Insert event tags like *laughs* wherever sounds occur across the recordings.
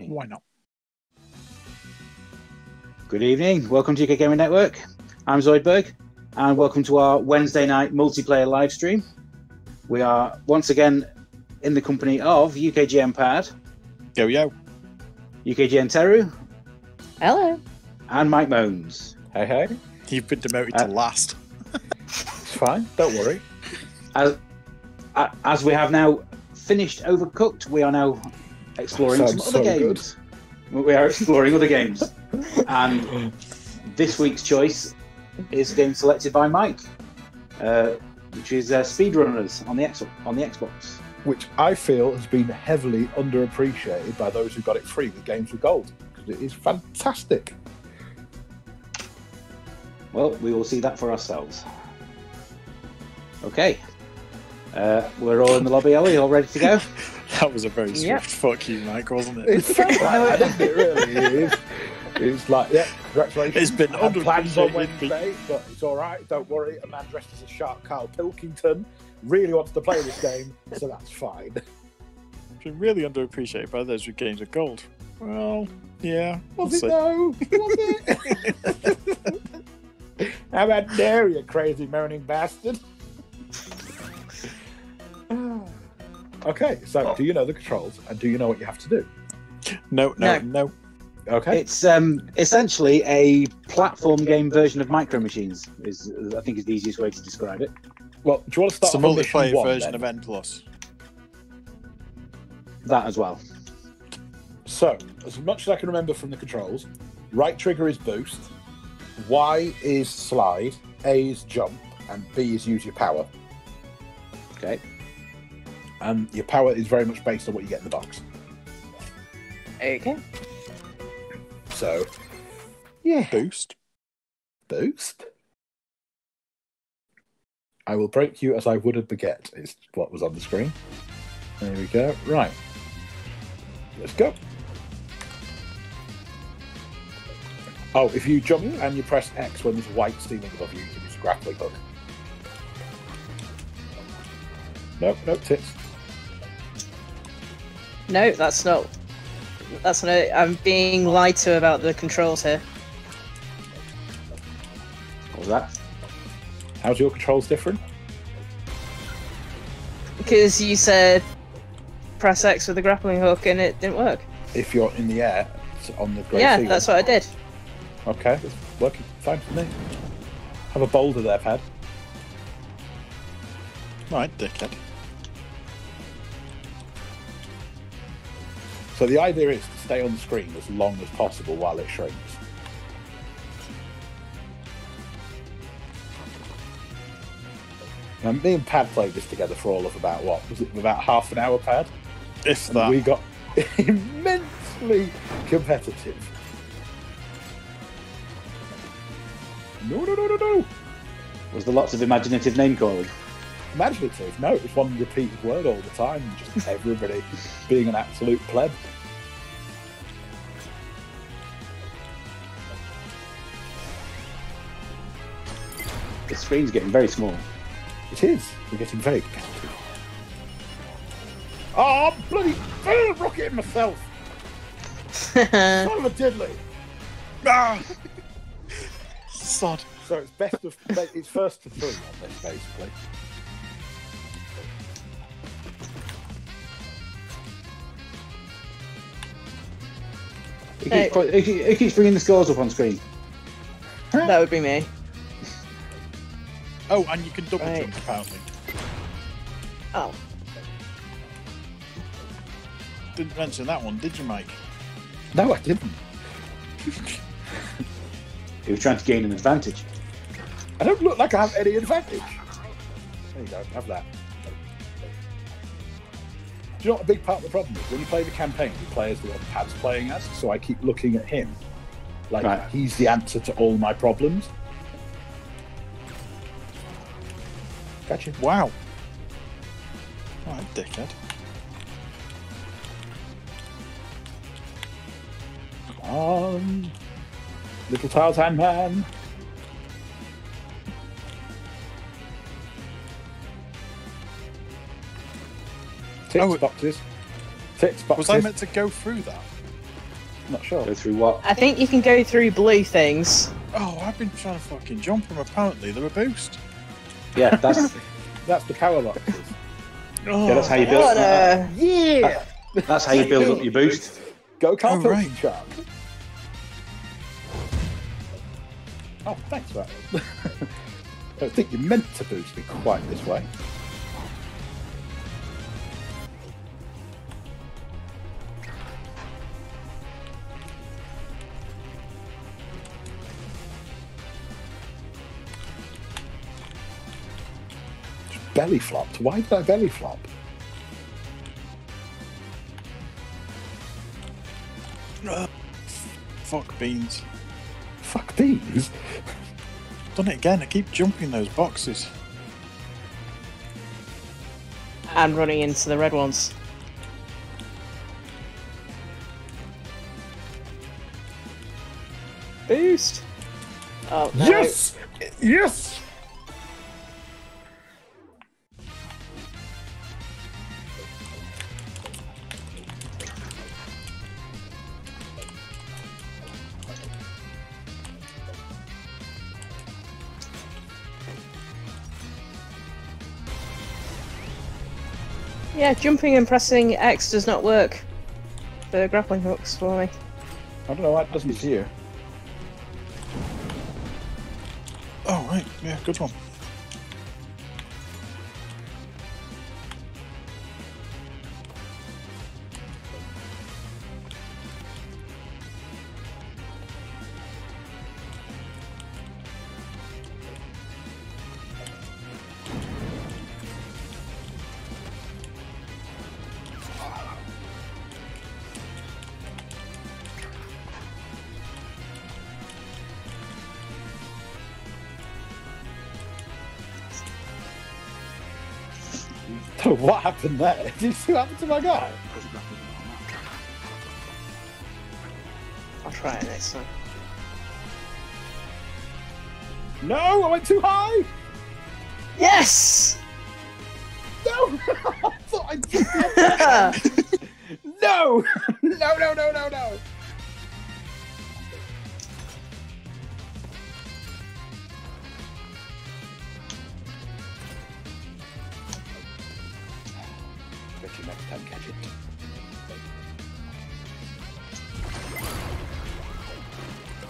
Why not? Good evening. Welcome to UK Gaming Network. I'm Zoidberg, and welcome to our Wednesday night multiplayer live stream. We are once again in the company of UKGN Pad, Yo yo. UKGN Teru, Hello. and Mike Moans. Hey, hey. You've been demoted Uh, to last. *laughs* It's fine. Don't worry. As, as we have now finished Overcooked, we are now exploring some other so games. We are exploring other games, and this week's choice is a game selected by Mike, uh, which is uh, Speedrunners on the X on the Xbox. Which I feel has been heavily underappreciated by those who got it free with Games with Gold. Because it is fantastic. Well, we will see that for ourselves. Okay. Uh, we're all in the lobby, are we? All ready to go? *laughs* That was a very Yep. swift fuck you, Mike, wasn't it? It's felt like that, doesn't it, really? It is. It's like, yeah, congratulations. It's been I had plans on underappreciated, Wednesday, but it's all right. Don't worry. A man dressed as a shark, Carl Pilkington, really wants to play this game, so that's fine. It's been really underappreciated by those who games of gold. Well, yeah. we'll it see. though? *laughs* Was it? *laughs* How about dare you, crazy moaning bastard? Okay, so do you know the controls and do you know what you have to do? No, no, No. no. Okay. It's um, essentially a platform game version of Micro Machines. Is I think is the easiest way to describe it. Well, do you want to start It's a on multiplayer one, version then? of N plus. That as well. So, as much as I can remember from the controls, right trigger is boost, Y is slide, A is jump, and B is use your power. Okay. And your power is very much based on what you get in the box. Okay. So, yeah, Boost. boost. I will break you as I would a baguette, is what was on the screen. There we go. Right. Let's go. Oh, if you jump and you press X when there's white steaming above you, you can use a grappling hook. Nope, nope, tits. No, that's not. That's not. I'm being lied to about the controls here. What was that? How's your controls different? Because you said press X with the grappling hook and it didn't work. If you're in the air it's on the yeah, ceiling. that's what I did. Okay, it's working fine for me. Have a boulder there, pad. Right, dickhead. So the idea is to stay on the screen as long as possible while it shrinks. Now, me and Pad played this together for all of about what was it? About half an hour, Pad. If And that. we got *laughs* immensely competitive. No, no, no, no, no. Was there lots of imaginative name calling? Imaginative. No, it was one repeated word all the time. Just *laughs* everybody being an absolute pleb. The screen's getting very small. It is. We're getting very competitive. Oh, bloody oh, rocket myself! *laughs* Son of a diddly! Ah! Sod. So it's best of it's first to three on this basically. Who keeps, who keeps- who keeps bringing the scores up on screen? that would be me. Oh, and you can double Right. jump apparently. Oh. Didn't mention that one, did you, Mike? No, I didn't. *laughs* He was trying to gain an advantage. I don't look like I have any advantage. There you go, have that. Do you know what a big part of the problem is? When you play the campaign, you play as the one Pad's playing as, so I keep looking at him. Like Right. he's the answer to all my problems. Gotcha. Wow. Right, dickhead. Come on. Little Tarzan man. Tits Oh, boxes. Tits boxes. Was I meant to go through that? Not sure. Go through what? I think you can go through blue things. Oh, I've been trying to fucking jump them. Apparently, they're a boost. Yeah, that's *laughs* That's the power boxes. Oh, yeah, that's how you build. What a... Yeah. That's how you build up your boost. Go carpet Oh, right. shark. Oh, thanks for that. *laughs* I don't think you meant to boost me quite this way. Belly flopped. Why did I belly flop? Ugh. Fuck beans. Fuck beans? Done it again. I keep jumping those boxes. And running into the red ones. Boost. Oh, no. Yes! Yes! Yeah, jumping and pressing X does not work for grappling hooks for me. I don't know why it doesn't here. Oh, right. Yeah, good one. What happened there? *laughs* Did you see what happened to my guy? I'll try it next time. No, I went too high! Yes! No! *laughs* I thought I did. *laughs* No! No, no, no, no, no! Bet you catch it.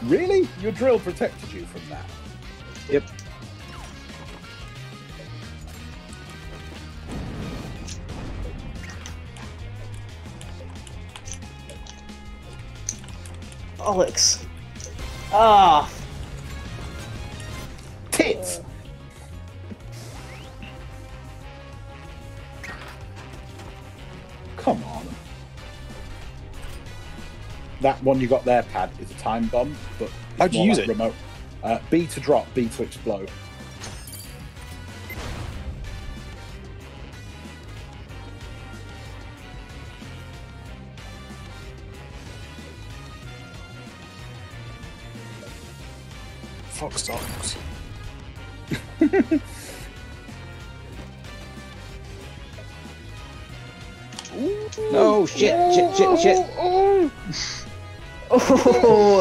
Really? Your drill protected you from that? Yep. Bollocks. Ah, Tits! That one you got there, Pad, is a time bomb, but how do you use like it? Remote. Uh, B to drop, B to explode.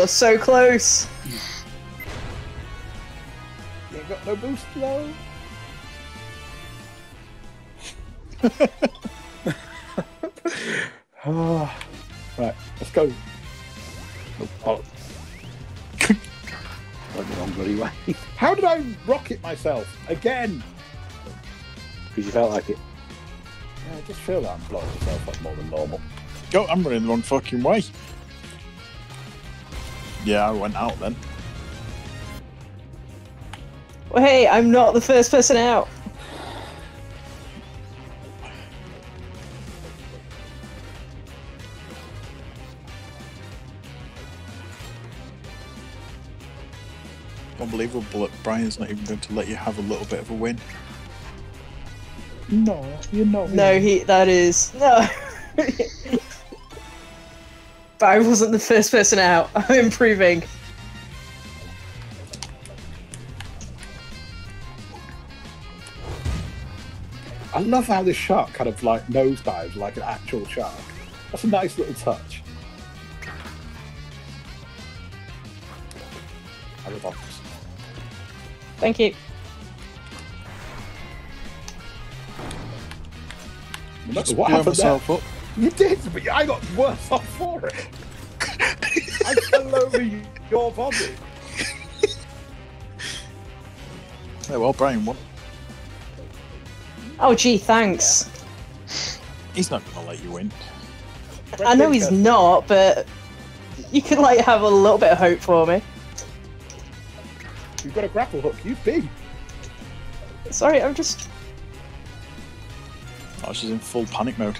Oh, so close. You ain't got no boost though. *laughs* Ah, right, let's go. Oh. *laughs* Went the wrong bloody way. *laughs* How did I rocket myself again? Because you felt like it. Yeah, I just feel that I'm blowing myself up more than normal. Go, I'm running the wrong fucking way. Yeah, I went out then. Well, hey, I'm not the first person out. Unbelievable that Brian's not even going to let you have a little bit of a win. No, you know. No, he. That is no. *laughs* but I wasn't the first person out. *laughs* I'm improving. I love how this shark kind of like nosedives like an actual shark. That's a nice little touch. Box. Thank you. What happened? Up. You did, but I got worse off for it. I fell over your body. Yeah, well, Brian won. Oh, gee, thanks. He's not going to let you win. I know he's not, but you can like have a little bit of hope for me. You've got a grapple hook. You big. Sorry, I'm just. Oh, she's in full panic mode.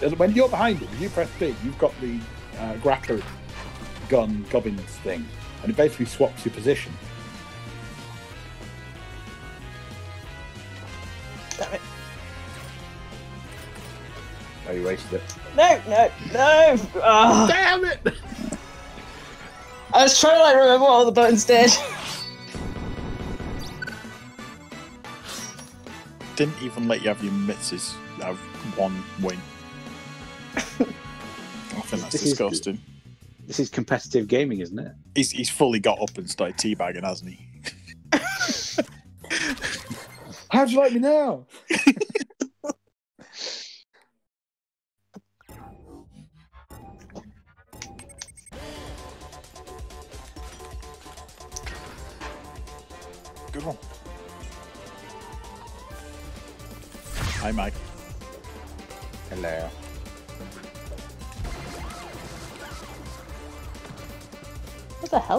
When you're behind him, if you press B, you've got the uh, grappler gun gubbins thing, and it basically swaps your position. Damn it. Oh, you wasted it. No, no, no! Ah, Damn it! I was trying to like remember what all the buttons did. Didn't even let you have your misses have one win. I think that's This is disgusting. This is competitive gaming, isn't it? He's, he's fully got up and started teabagging, hasn't he? How'd you like me now? *laughs*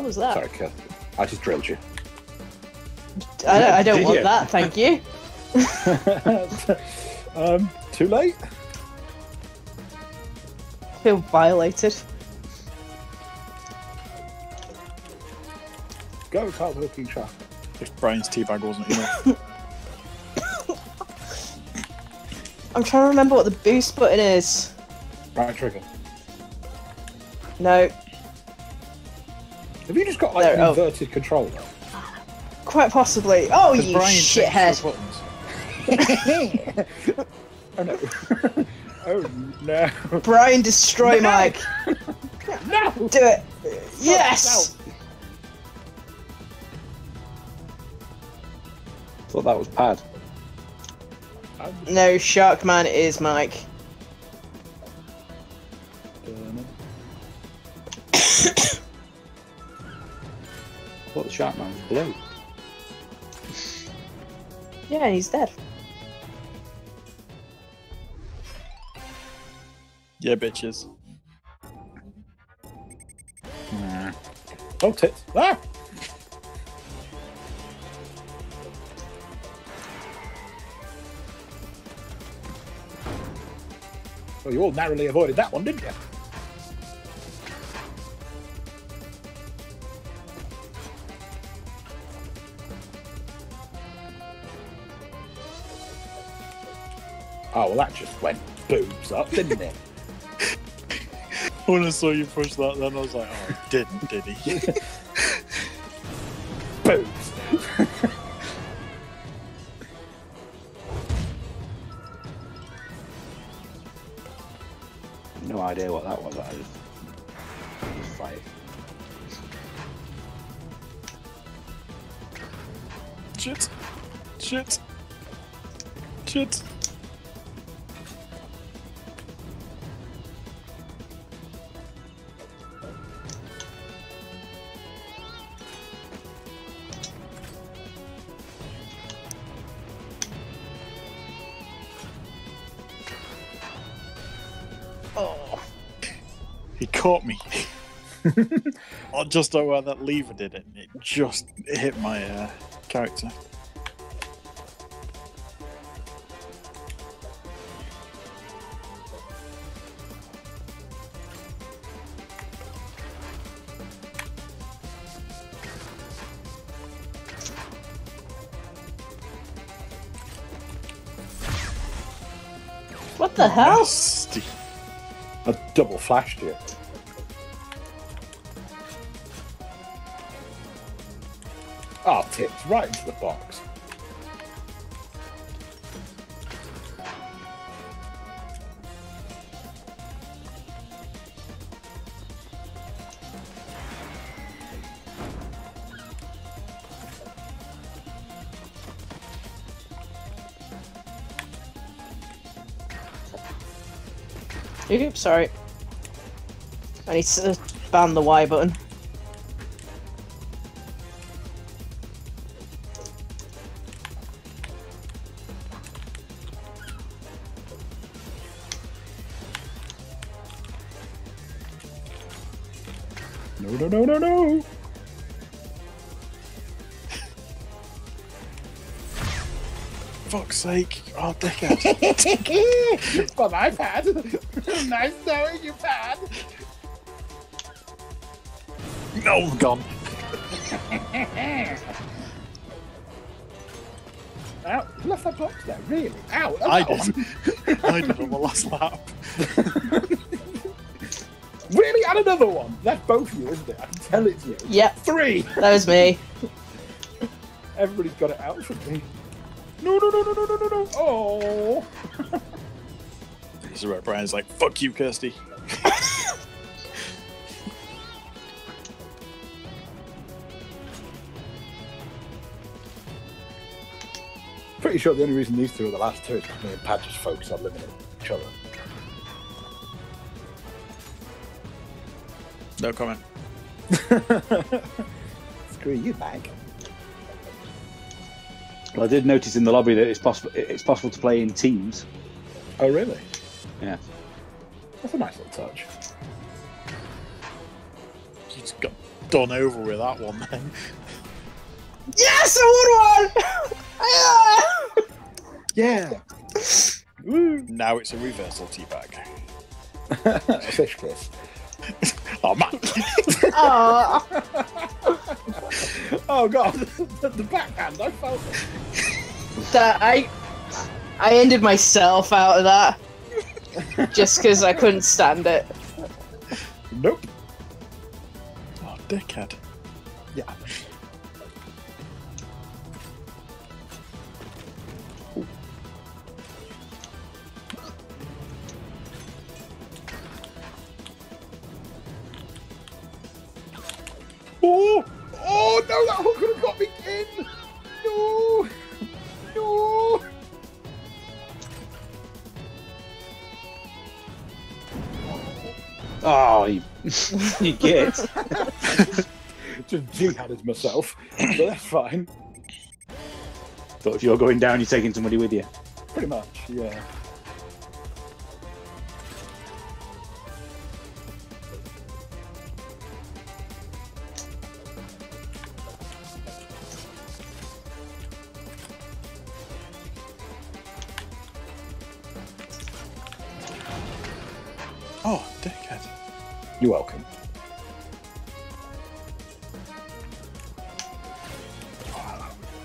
was that? Sorry, Kill. I just drilled you. I don't, I don't Did want you? that, thank you. *laughs* *laughs* um, too late. I feel violated. Go, Carl hooking trap. If Brian's teabag wasn't enough. *laughs* I'm trying to remember what the boost button is. Right trigger. No, Have you just got like There, an oh. inverted controller? quite possibly. Oh, you Brian shithead. *laughs* Oh no. *laughs* oh no. Brian, destroy Mike. *laughs* No! Do it. Yes! Thought that was pad. No, Sharkman is Mike. Thought the shark man was blue. Yeah, he's dead. Yeah, bitches. Oh, tits. Ah! Well, you all narrowly avoided that one, didn't you? Oh, well, that just went boobs up, didn't it? *laughs* When I saw you push that, then I was like, oh, he didn't, did he? *laughs* boobs. No idea what that was. That is. Just fight. Shit. Shit. Shit. Caught me. *laughs* I just don't know where that lever did it. It just hit my uh, character. What the hell? Nasty. I double flashed you. tipped right into the box. Oops, sorry. I need to ban the Y button. Fuck's sake. Oh, dickhead. Got my pad. *laughs* nice knowing you, pad. no, I'm gone. *laughs* Ow, you left that box there, really? Ow, oh, I that did. I did on the last lap. *laughs* Really? And another one. That's both of you, isn't it? I can tell it's you. Yep, Three. that was me. Everybody's got it out for me. No, no, no, no, no, no, no, no. Oh. *laughs* This is where Brian's like, fuck you, Kirsty. *laughs* Pretty sure the only reason these two are the last two is because me and Pad just focus on limiting each other. No comment. *laughs* Screw you, Mag. Well, I did notice in the lobby that it's possible it's possible to play in teams. Oh, really? Yeah. That's a nice little touch. You just got done over with that one then. *laughs* Yes, I won one! *laughs* Yeah. Woo. Now it's a reversal teabag. *laughs* a fish kiss. Oh, man. Aw. *laughs* Oh, God. *laughs* the, the backhand, I felt it. that I I ended myself out of that just because I couldn't stand it. Nope. Oh, dickhead. Yeah. Oh! No, that hook could have got me in! No! No! Oh, you, you get. Just jihaded myself, but that's fine. Thought if you're going down, you're taking somebody with you. Pretty much, yeah. You're welcome.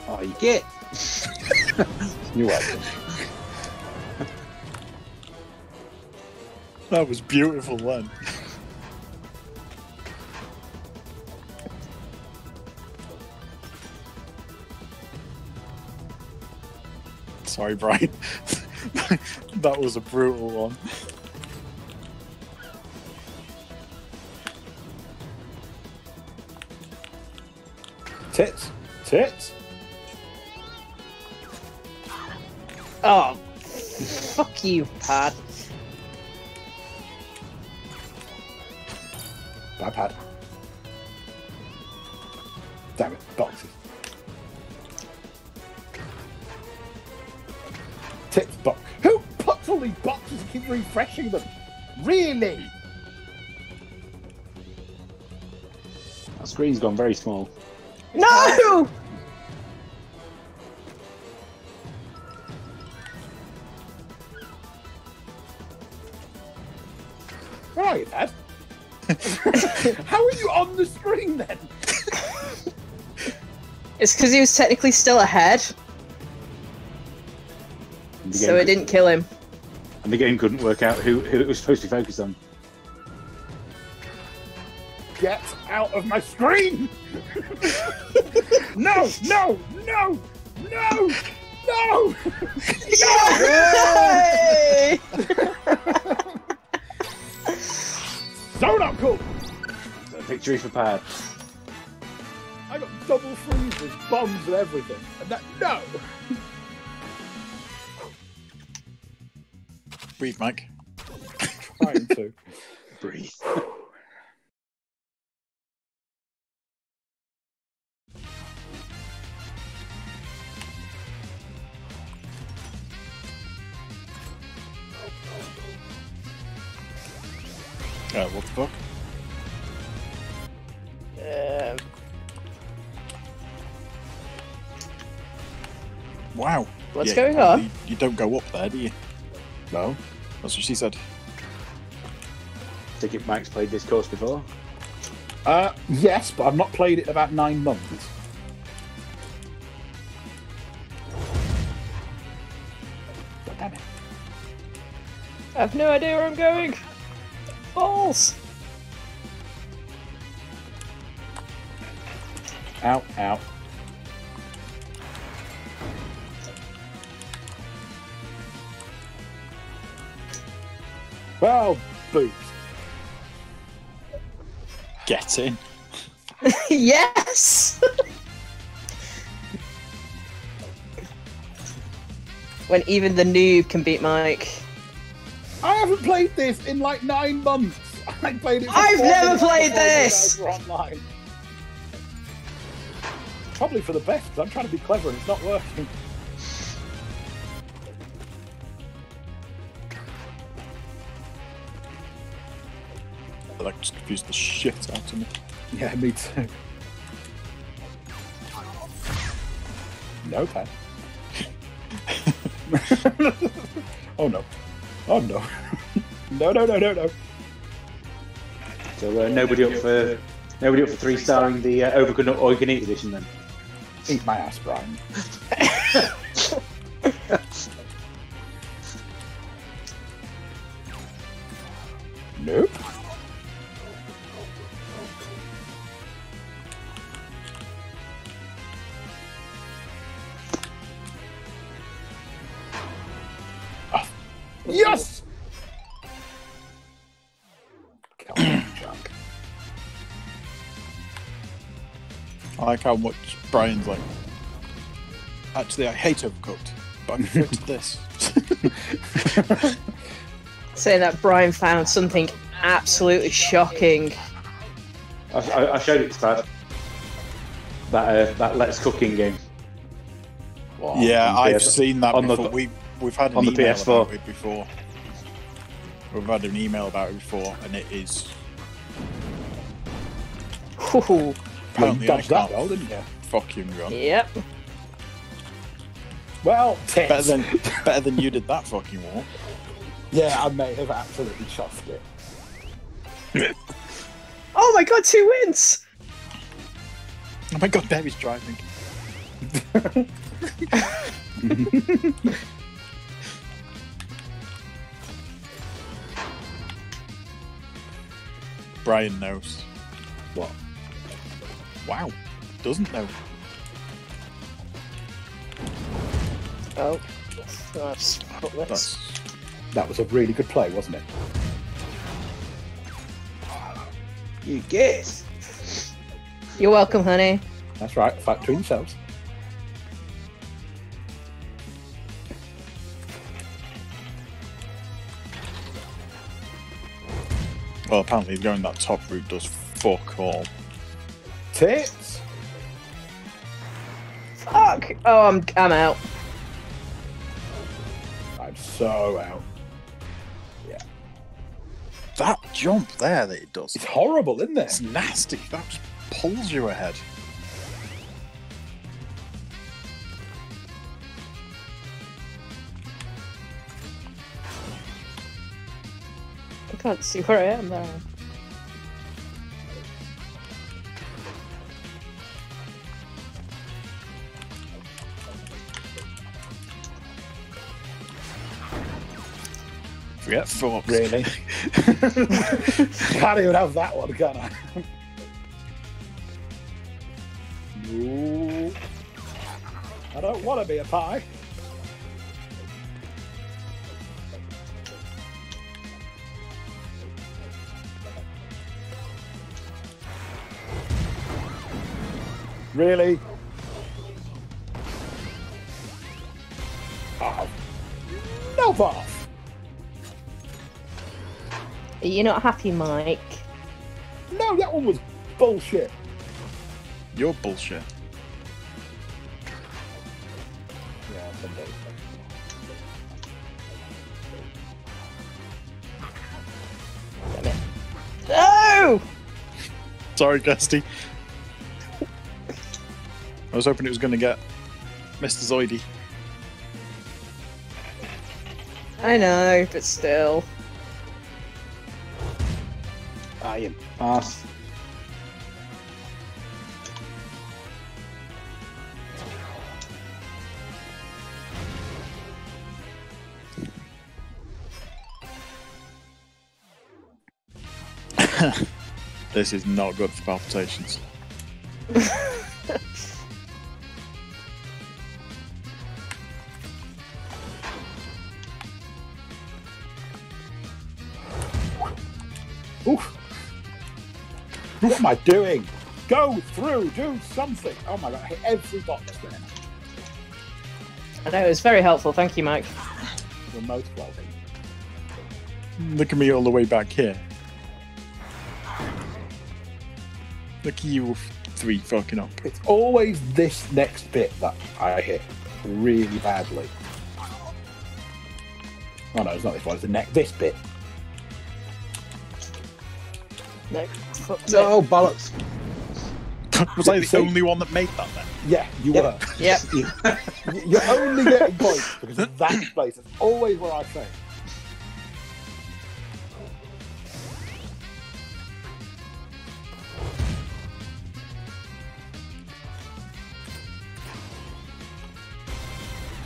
Oh, you get. You're welcome. That was beautiful then. Sorry, Brian. *laughs* that was a brutal one. Tits. Tits. Oh, fuck you, Pad. Bad pad. Damn it, boxes. Tits box. Who puts all these boxes and keeps refreshing them? Really? That screen's gone very small. No! Where are you, Dad? How are you on the screen then? It's because he was technically still ahead, And the so game it didn't kill him. And the game couldn't work out who, who it was supposed to focus on. Get out of my screen! *laughs* no, no, no, no, no! Yay! So not cool! Victory for Pad. I got double freezes, bombs, and everything. And that, no! Breathe, Mike. trying to. Breathe. What's Yeah, going on? You, you don't go up there, do you? No. That's what she said. think if Mike's played this course before. Uh, yes, but I've not played it in about nine months. God damn it. I have no idea where I'm going. Balls. Out, out. Well, boots. Get in. *laughs* yes. when even the noob can beat Mike. I haven't played this in like nine months. *laughs* I played it. I've never played this! online. Probably for the best, because I'm trying to be clever and it's not working. *laughs* confused the shit out of me. Yeah, me too. No pen. *laughs* oh no. Oh no. no, no, no, no, no. So uh, nobody up for nobody up for three starring the uh, Overcooked All You Can Eat edition then. Eat my ass, Brian. *laughs* like how much Brian's like. Actually, I hate overcooked, but I'm fit to this. *laughs* Saying that Brian found something absolutely shocking. I, I, I showed it to Brad. That uh, that Let's Cooking game. Wow. yeah, on I've PS seen that on the- before. we we've had an on the email PS4. about it before. We've had an email about it before, and it is Ooh, Well, you apparently I dodged that can't well, didn't you? fucking run. yep. *laughs* Well, tits. Better than better than you did that fucking walk. Yeah, I may have absolutely chuffed it. *laughs* Oh my god, two wins! Oh my god, Debbie's driving. *laughs* Brian knows. What? Wow. Doesn't know. Oh. That's. That's That was a really good play, wasn't it? You guess. You're welcome, honey. That's right. Factory themselves. well apparently going that top route does fuck all. Tits. Fuck! Oh, I'm I'm out. I'm so out. Yeah. That jump there that it does. It's horrible, isn't it? It's nasty. That just pulls you ahead. I can't see where I am now. Forget fuck. Really? *laughs* Can't even have that one, can I? no. I don't want to be a pie. Really? Are you not happy, Mike? No, that one was bullshit. You're bullshit. Yeah, some days. No! Sorry, Kirsty. I was hoping it was going to get Mr. Zoidy. I know, but still. I am pass. *laughs* This is not good for palpitations. Oof. What am I doing? Go through, do something. Oh my god, I hit every box there. I know, it was very helpful. Thank you, Mike. You're most welcome. Look at me all the way back here. Look at you three fucking up. It's always this next bit that I hit really badly. Oh no, it's not this one, it's the next this bit. No. Oh, bollocks. *laughs* Was I the See? only one that made that then? Yeah, you Yep. were. Yep. Y- You're only getting points because of that *laughs* place. It's always where I say.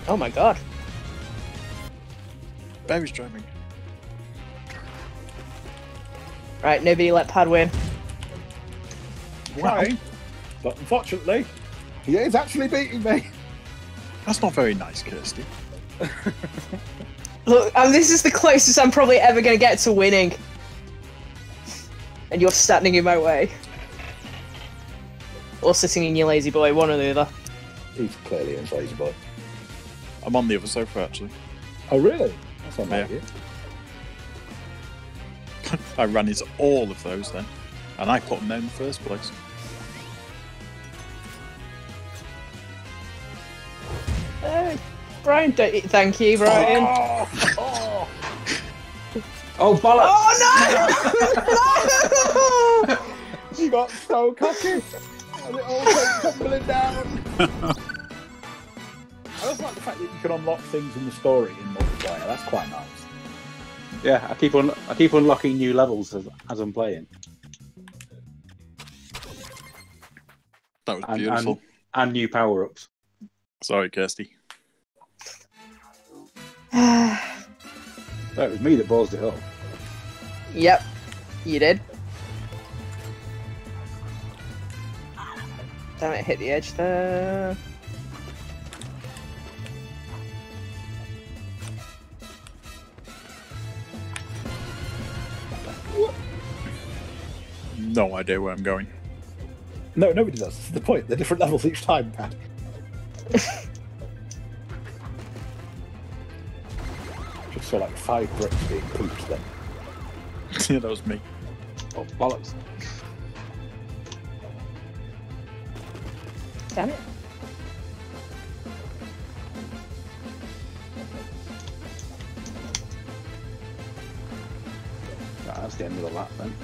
Oh my god. Barry's driving. Right, nobody let Pad win. Why? But unfortunately, he is actually beating me. That's not very nice, Kirsty. Look, um, this is the closest I'm probably ever going to get to winning. And you're standing in my way. Or sitting in your lazy boy, one or the other. He's clearly in lazy boy. I'm on the other sofa actually. Oh really? That's not like Yeah. *laughs* I ran into all of those then, and I put them there in the first place. Uh, Brian, don't, thank you, Brian. Oh, oh. Oh, bollocks. Oh no! *laughs* *laughs* You got so cocky. And it all came tumbling down. *laughs* I also like the fact that you can unlock things in the story in multiplayer. That's quite nice. Yeah, I keep on. I keep unlocking new levels as, as I'm playing, That was And- beautiful. and new power ups. Sorry, Kirsty. *sighs* That was me that ballsed the up. yep, you did. Damn it, hit the edge there. No idea where I'm going. No, nobody does. That's the point. They're different levels each time, Pat. Just saw like five bricks being pooped then. *laughs* yeah, that was me. Oh, bollocks. Damn it. That's the end of the lap then.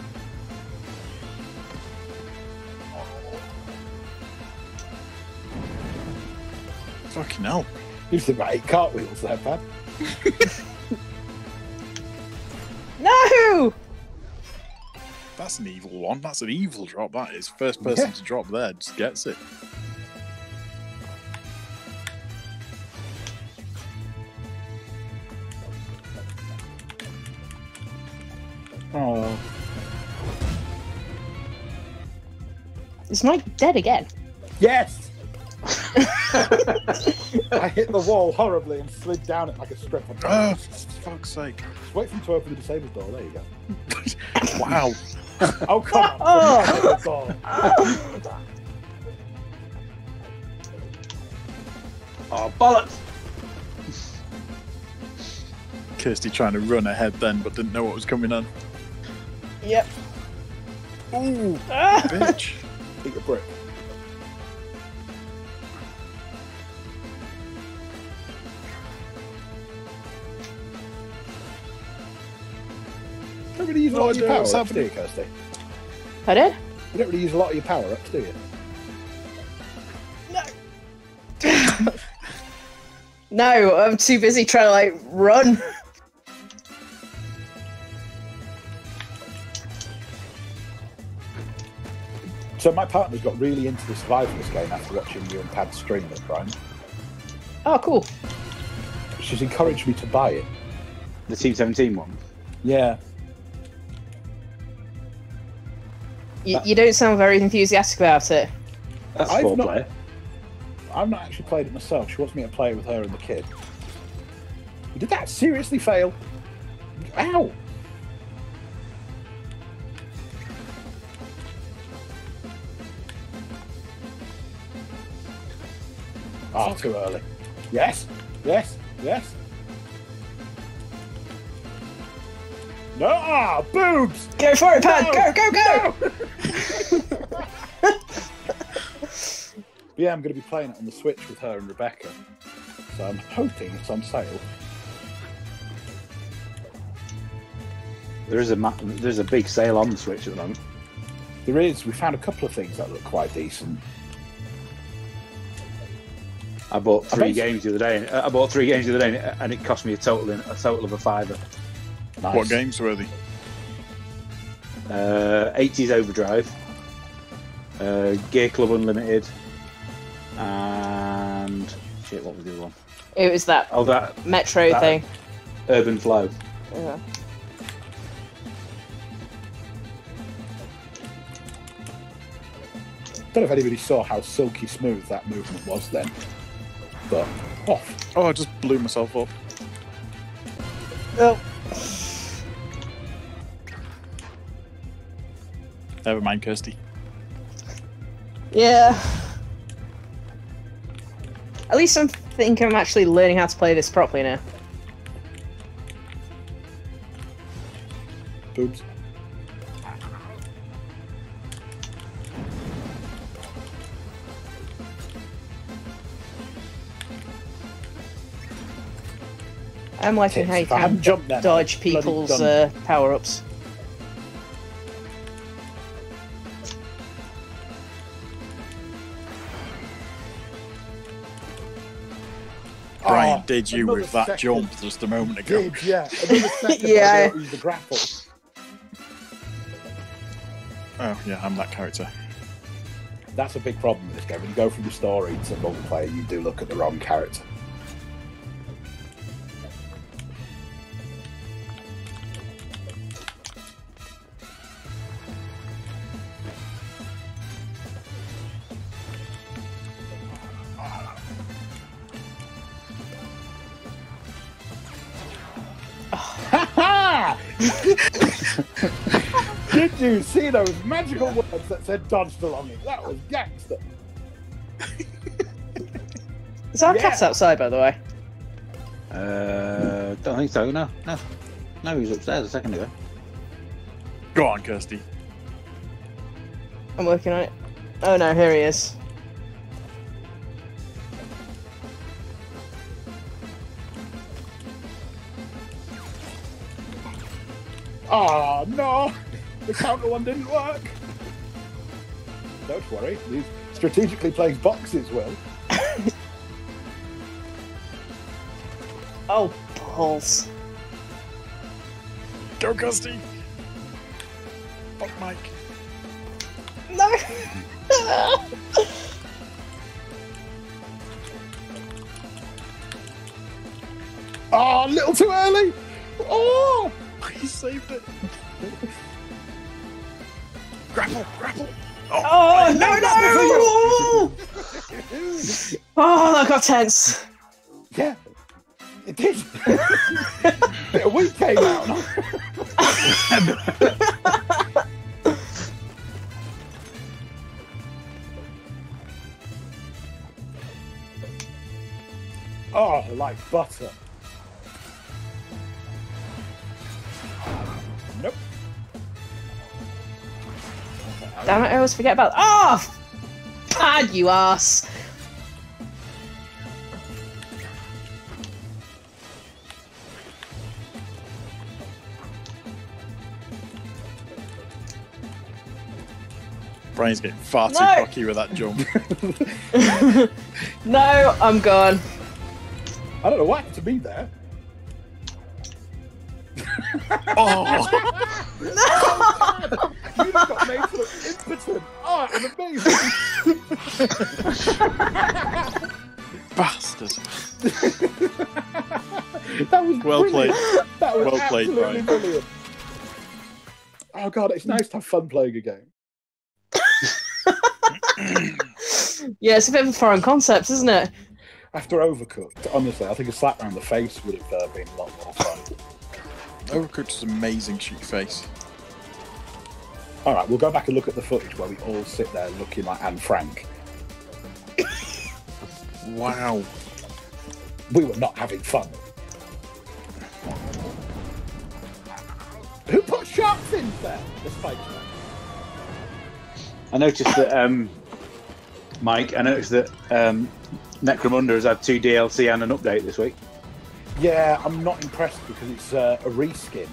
Fucking hell. You just about eight cartwheels there, Pat. *laughs* No! That's an evil one. That's an evil drop, that is. First person Yeah. to drop there just gets it. Oh. Is Mike dead again? Yes! I hit the wall horribly and slid down it like a strip. of Oh, for fuck's sake. Just Wait for him to open the disabled door. There you go. *laughs* Wow. Oh, come on. Oh. Door. *laughs* Oh, bollocks! Kirsty trying to run ahead then, but didn't know what was coming on. Yep. Ooh, Ah! *laughs* bitch. Eat a brick. Don't really use a lot of your power what's ups, do happening? you, Kirsty? I did? You don't really use a lot of your power ups, do you? No. *laughs* no, I'm too busy trying to like run. *laughs* So my partner's got really into the survivalist game after watching you and Pad stream it, Brian. Oh, cool. She's encouraged me to buy it. The Team 17 one. Yeah. You, you don't sound very enthusiastic about it. That's I've not- player. I've not actually played it myself. She wants me to play it with her and the kid. Did that seriously fail? Ow! Ah, too early. Yes, yes, yes. No, ah, boobs! Go for it, Pat! No! Go, go, go! No! *laughs* *laughs* yeah, I'm going to be playing it on the Switch with her and Rebecca. So I'm hoping it's on sale. There is a ma- there's a big sale on the Switch at the moment. There is. We found a couple of things that look quite decent. I bought three bet- games the other day. I bought three games the other day, and it- and it cost me a total in, a total of a fiver. Nice. What games were they? Uh, 80s Overdrive, uh, Gear Club Unlimited, and shit. What was the other one? It was that Oh, that Metro That- thing. Urban Flow. Yeah. don't know if anybody saw how silky smooth that movement was then. But off. Oh, I just blew myself up. Oh. Never mind, Kirsty. Yeah. At least I think I'm actually learning how to play this properly now. Boobs. I'm liking how you If I hadn't can dodge people's uh, power ups. Did you another with that second. jump just a moment ago? Did, yeah. *laughs* Yeah. I the grapple. Oh, yeah, I'm that character. That's a big problem with this game. When you go from the story to multiplayer, you do look at the wrong character. You see those magical words that said dodge along it? That was gangster. *laughs* Is our Yeah. cat outside, by the way? Uh, don't think so. No, no, no. He was upstairs a second ago. Go on, Kirsty. I'm working on it. Oh no, here he is. Oh no! The counter one didn't work. Don't worry, these strategically placed boxes will. *laughs* Oh, balls. Go, Kirsty. Fuck Mike. No! Oh, a little too early. Oh, *laughs* He saved it. *laughs* grapple, grapple. oh, oh no, no! Oh, that got tense. yeah, it did. Bit of wheat came out. *laughs* oh, like butter. Damn it, I always forget about. Oh! Pad, you ass! Brian's getting far too No. cocky with that jump. *laughs* no, I'm gone. I don't know what happened to be there. *laughs* oh, *laughs* You just got made to look impotent. Oh, it was amazing. bastard. that was Well brilliant. That was Well played, absolutely Brian. brilliant. Oh god, it's nice to have fun playing a game. *coughs* Yeah, it's a bit of a foreign concept, isn't it? After Overcooked, honestly, I think a slap around the face would have uh, been a lot more fun. Overcooked is amazing shoot face. All right, we'll go back and look at the footage where we all sit there looking like Anne Frank. Wow. We were not having fun. Who put sharks in there? The spikesman. I noticed that um, Mike. I noticed that um, Necromunda has had two DLC and an update this week. Yeah, I'm not impressed because it's uh, a reskin,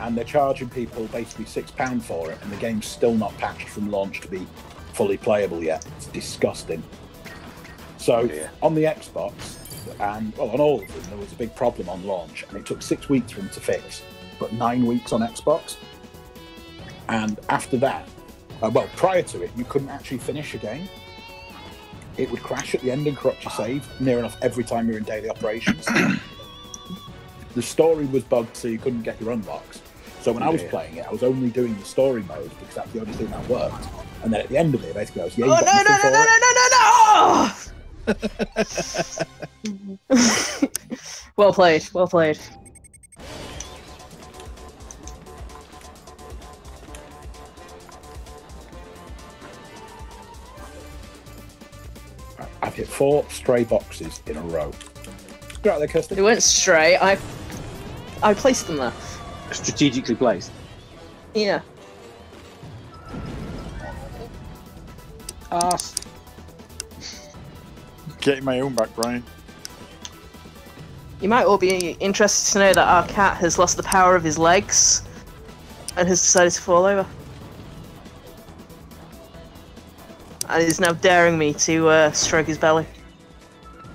and they're charging people basically six pound for it, and the game's still not patched from launch to be fully playable yet. It's disgusting. So dear. on the Xbox and well on all of them, there was a big problem on launch, and it took six weeks for them to fix, but nine weeks on Xbox. And after that, uh, well, prior to it, you couldn't actually finish a game. It would crash at the end and corrupt your save near enough every time you're in daily operations. *coughs* the story was bugged, so you couldn't get your unlocks. So when I was Yeah. playing it, I was only doing the story mode because that's the only thing that worked. And then at the end of it, basically, I was yeah, Oh got no no nothing no for no no no no! *laughs* well played, well played. I've hit four stray boxes in a row. You're right there, Kirsty. They weren't stray. I I placed them there. Strategically placed. Yeah. Arse. Getting my own back, Brian. You might all be interested to know that our cat has lost the power of his legs and has decided to fall over. And is now daring me to uh, stroke his belly.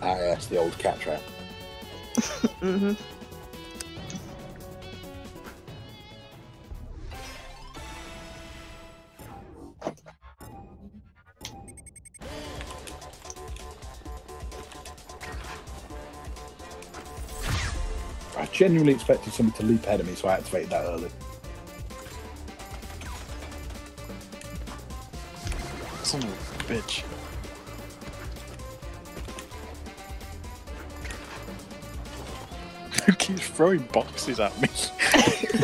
Ah, yes, the old cat trap. *laughs* hmm genuinely expected something to leap ahead of me, so I activated that early. Son of a bitch. *laughs* Who keeps throwing boxes at me? *laughs*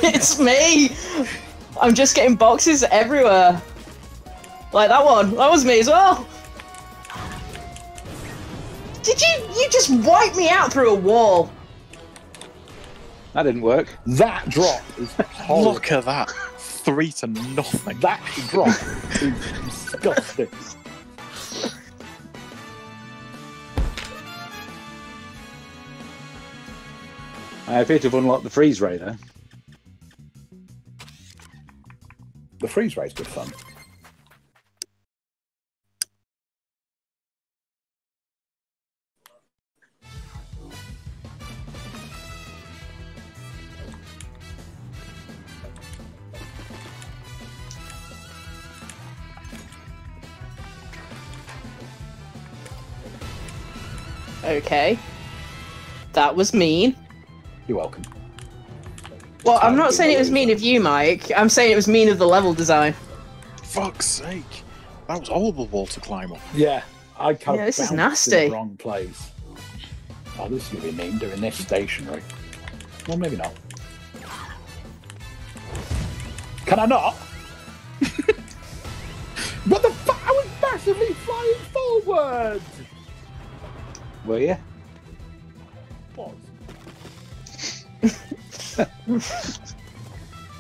it's me! I'm just getting boxes everywhere. Like that one. That was me as well. Did you you just wipe me out through a wall? That didn't work. That drop is *laughs* horrible. Look at that. Three to nothing. That drop is disgusting. I appear to have unlocked the freeze ray there. The freeze ray's good fun. Okay. That was mean. You're welcome. Well, I'm not saying it was mean of you, Mike. I'm saying it was mean of the level design. Fuck's sake. That was horrible wall to climb up. Yeah, I can't. Yeah, of this is nasty. the wrong place. Oh, this is gonna be mean doing this stationary. Well, maybe not. Can I not? *laughs* what the fuck? I was massively flying forward. Were you? What?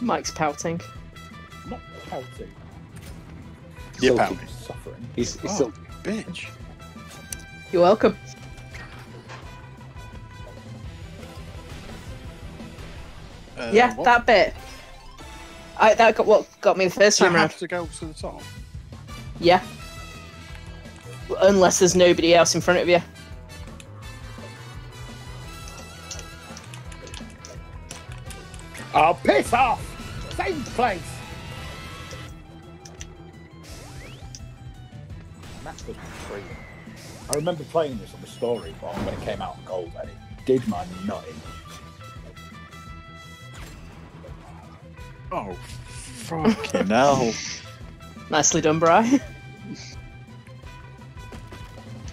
Mike's pouting. Not pouting. Yeah, sulky. pal. Suffering. He's, he's Oh, sulky. bitch. You're welcome. Uh, yeah, what? that bit. I that got what got me the first Do time around. have to go to the top. Yeah. Unless there's nobody else in front of you. Oh, piss off! Same place! And that's good free. I remember playing this on the story when it came out on gold, and it did my nutting. Oh, fucking *laughs* hell. Nicely done, Bri.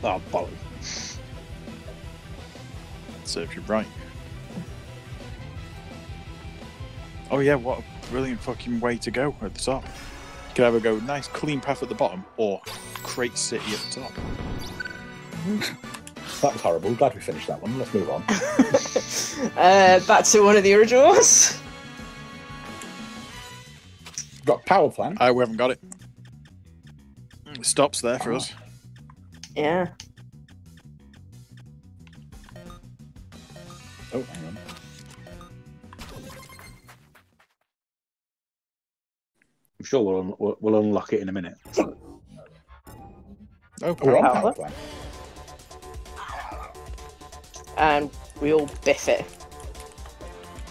Oh, bollocks. Serves you right. Oh yeah, what a brilliant fucking way to go at the top. You could either go nice clean path at the bottom or crate city at the top. *laughs* That was horrible. Glad we finished that one. Let's move on. *laughs* Uh, back to one of the originals. Got power plant. Ah, we haven't got it. It stops there for Ah. us. Yeah. Sure we'll, un- we'll, we'll unlock it in a minute. Oh, We're on Power power plant. plant. And we all biff it.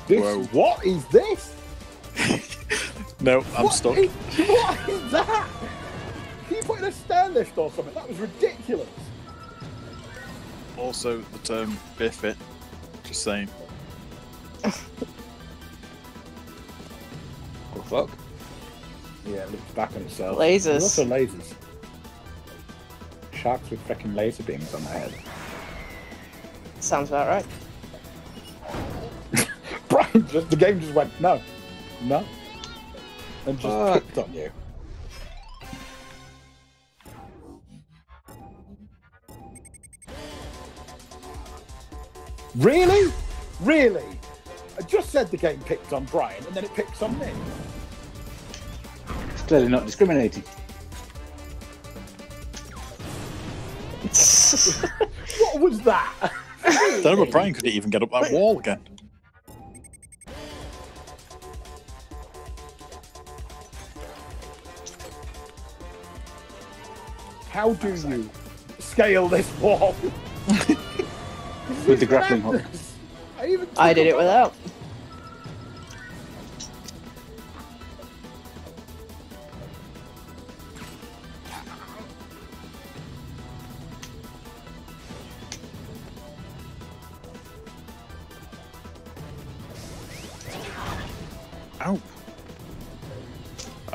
This, Whoa. what is this? *laughs* no, I'm What stuck. is- what is that? Can you put in a stair lift or something? That was ridiculous. Also, the term biff it. Just saying. what the fuck. Yeah, it looks back on itself. Lasers. There's also lasers. Sharks with freaking laser beams on their head. Sounds about right. *laughs* Brian, just, the game just went, no, no. And just Fuck. picked on you. Really? Really? I just said the game picked on Brian and then it picks on me. It's clearly not discriminating. *laughs* What was that? *laughs* Don't know, but Brian couldn't even get up that wall again. How do you scale this wall? With the grappling hook. *laughs* I, even I did it without.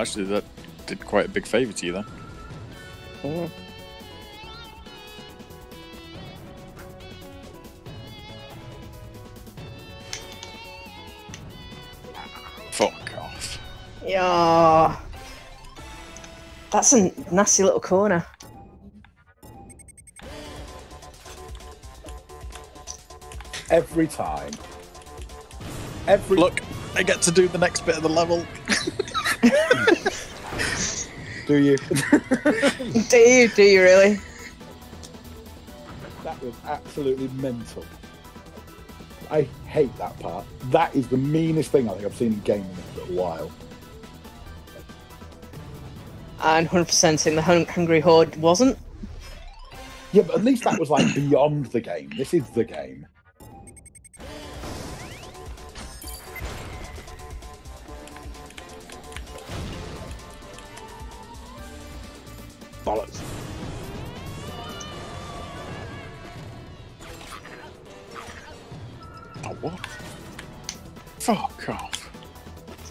Actually, that did quite a big favour to you then. Mm. Fuck off. Yeah. That's a nasty little corner. every time. Every Look, I get to do the next bit of the level. *laughs* *laughs* do you? *laughs* Do you? Do you really? that was absolutely mental. I hate that part. That is the meanest thing I think I've seen in gaming in a little while. And 100% in the Hun- Hungry Horde wasn't. Yeah, but at least that was like beyond the game. This is the game.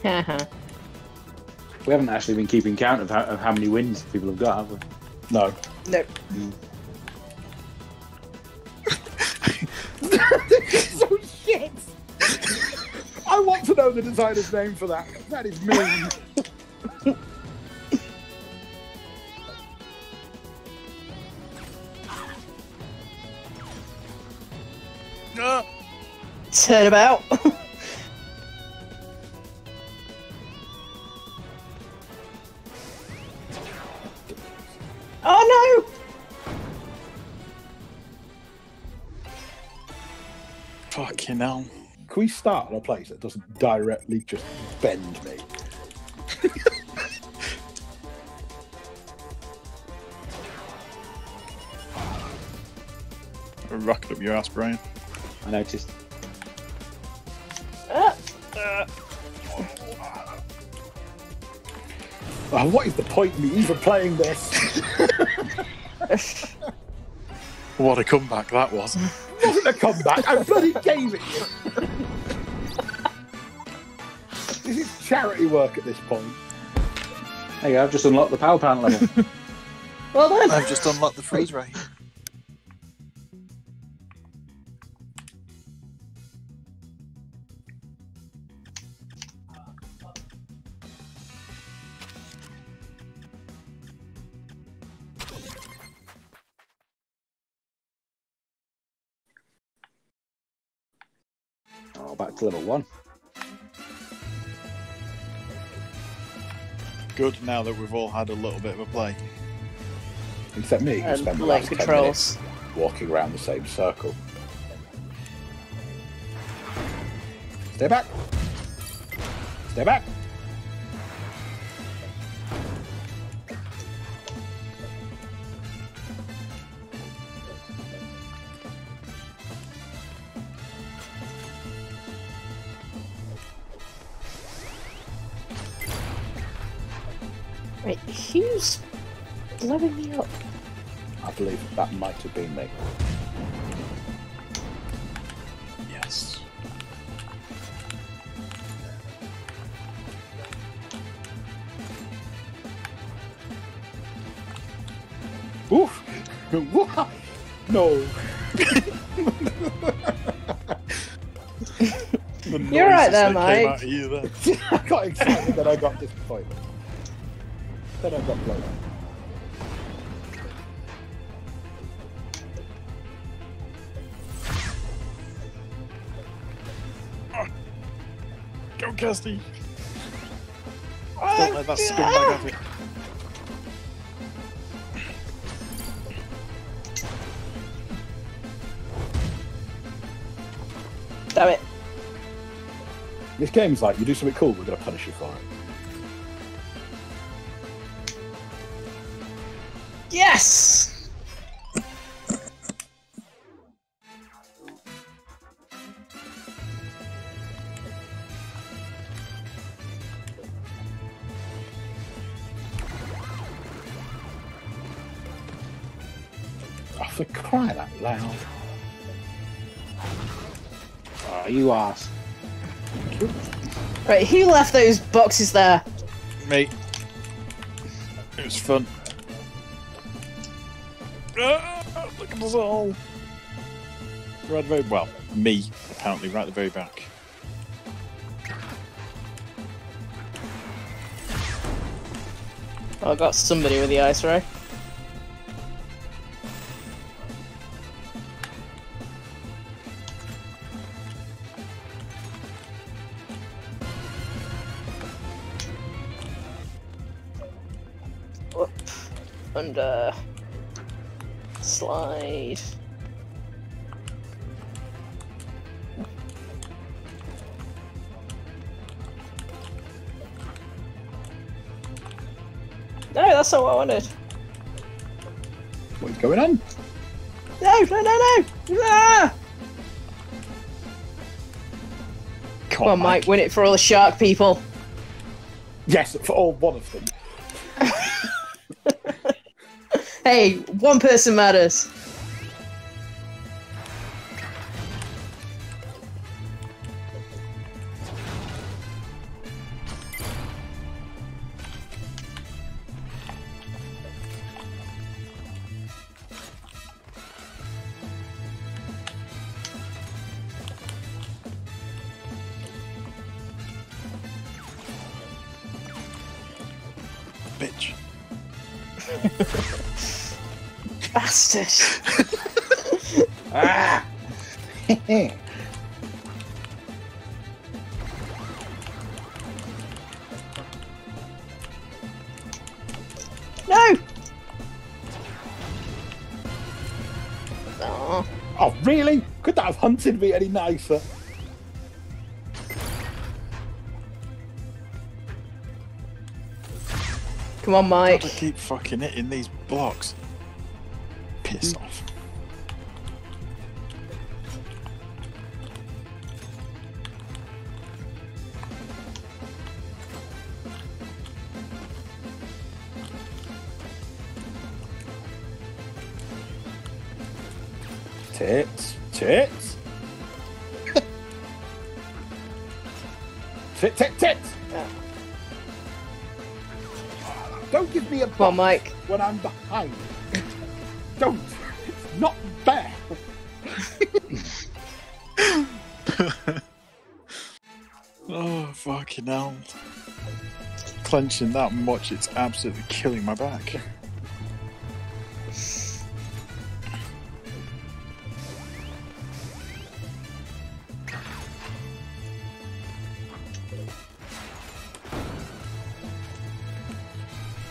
*laughs* We haven't actually been keeping count of how, of how many wins people have got, have we? No. no. so *laughs* oh, shit. I want to know the designer's name for that. That is mean. *laughs* Turn about. Oh no! Fucking hell. Can we start on a place that doesn't directly just bend me? *laughs* Rocking up your ass, Brian. I noticed. no! Oh, what is the point of me even playing this? What a comeback that was. It wasn't a comeback. I bloody gave it you. this is charity work at this point. There you go, I've just unlocked the power plant level. well done. I've just unlocked the freeze ray. To level one. Good now that we've all had a little bit of a play. Except me, who And spent the leg last 10 controls. minutes walking around the same circle. Stay back. Stay back. That might have been me. Yes. Oof! *laughs* What? No. The *laughs* You're right there, that came Mike. out you there. *laughs* I got excited that I got disappointed. Then I got blown Kirsty. Don't let that scumbag have it. Damn it. This game's like, you do something cool, we're going to punish you for it. Yes! For crying out loud. Oh, you ass. Right, who left those boxes there? Mate. It was fun. Ah, look at us all. We're at the very well, me apparently right at the very back. Oh, I got somebody with the ice ray. Uh, slide. No, that's not what I wanted. What is going on? No, no, no, no! Ah! Come on, Mike, win it for all the shark people. Yes, for all one of them. Hey, one person matters. Eh. Oh, oh really Could that have hunted me any nicer? Come on, Mike. I keep fucking hitting these blocks. Piss mm. off. Tits. Tits. tit, tit. Yeah. Don't give me a Come on, box Mike. when I'm behind. Don't. It's not fair. *laughs* Oh, fucking hell. Clenching that much, it's absolutely killing my back.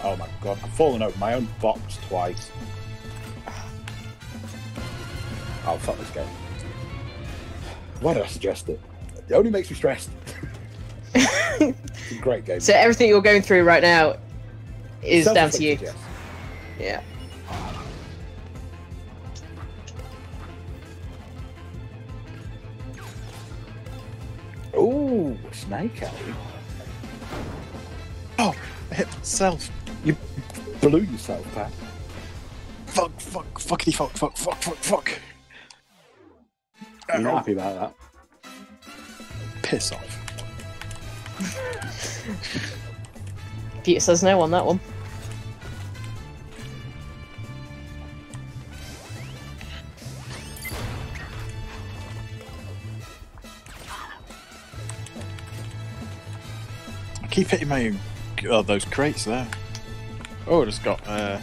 Oh my god, I've fallen over my own box twice. Oh, fuck this game. Why did I suggest it? It only makes me stressed. it's a great game. *laughs* So everything you're going through right now is down to you. Yes. Yeah. Ooh, snake alley. Oh, I hit myself. You blew yourself, Pat. Fuck, fuck, fuckity fuck, fuck, fuck, fuck, fuck. I'm not oh. happy about that. Piss off. Peter says no on that one. I keep hitting my oh, those crates there. Oh, I just got uh,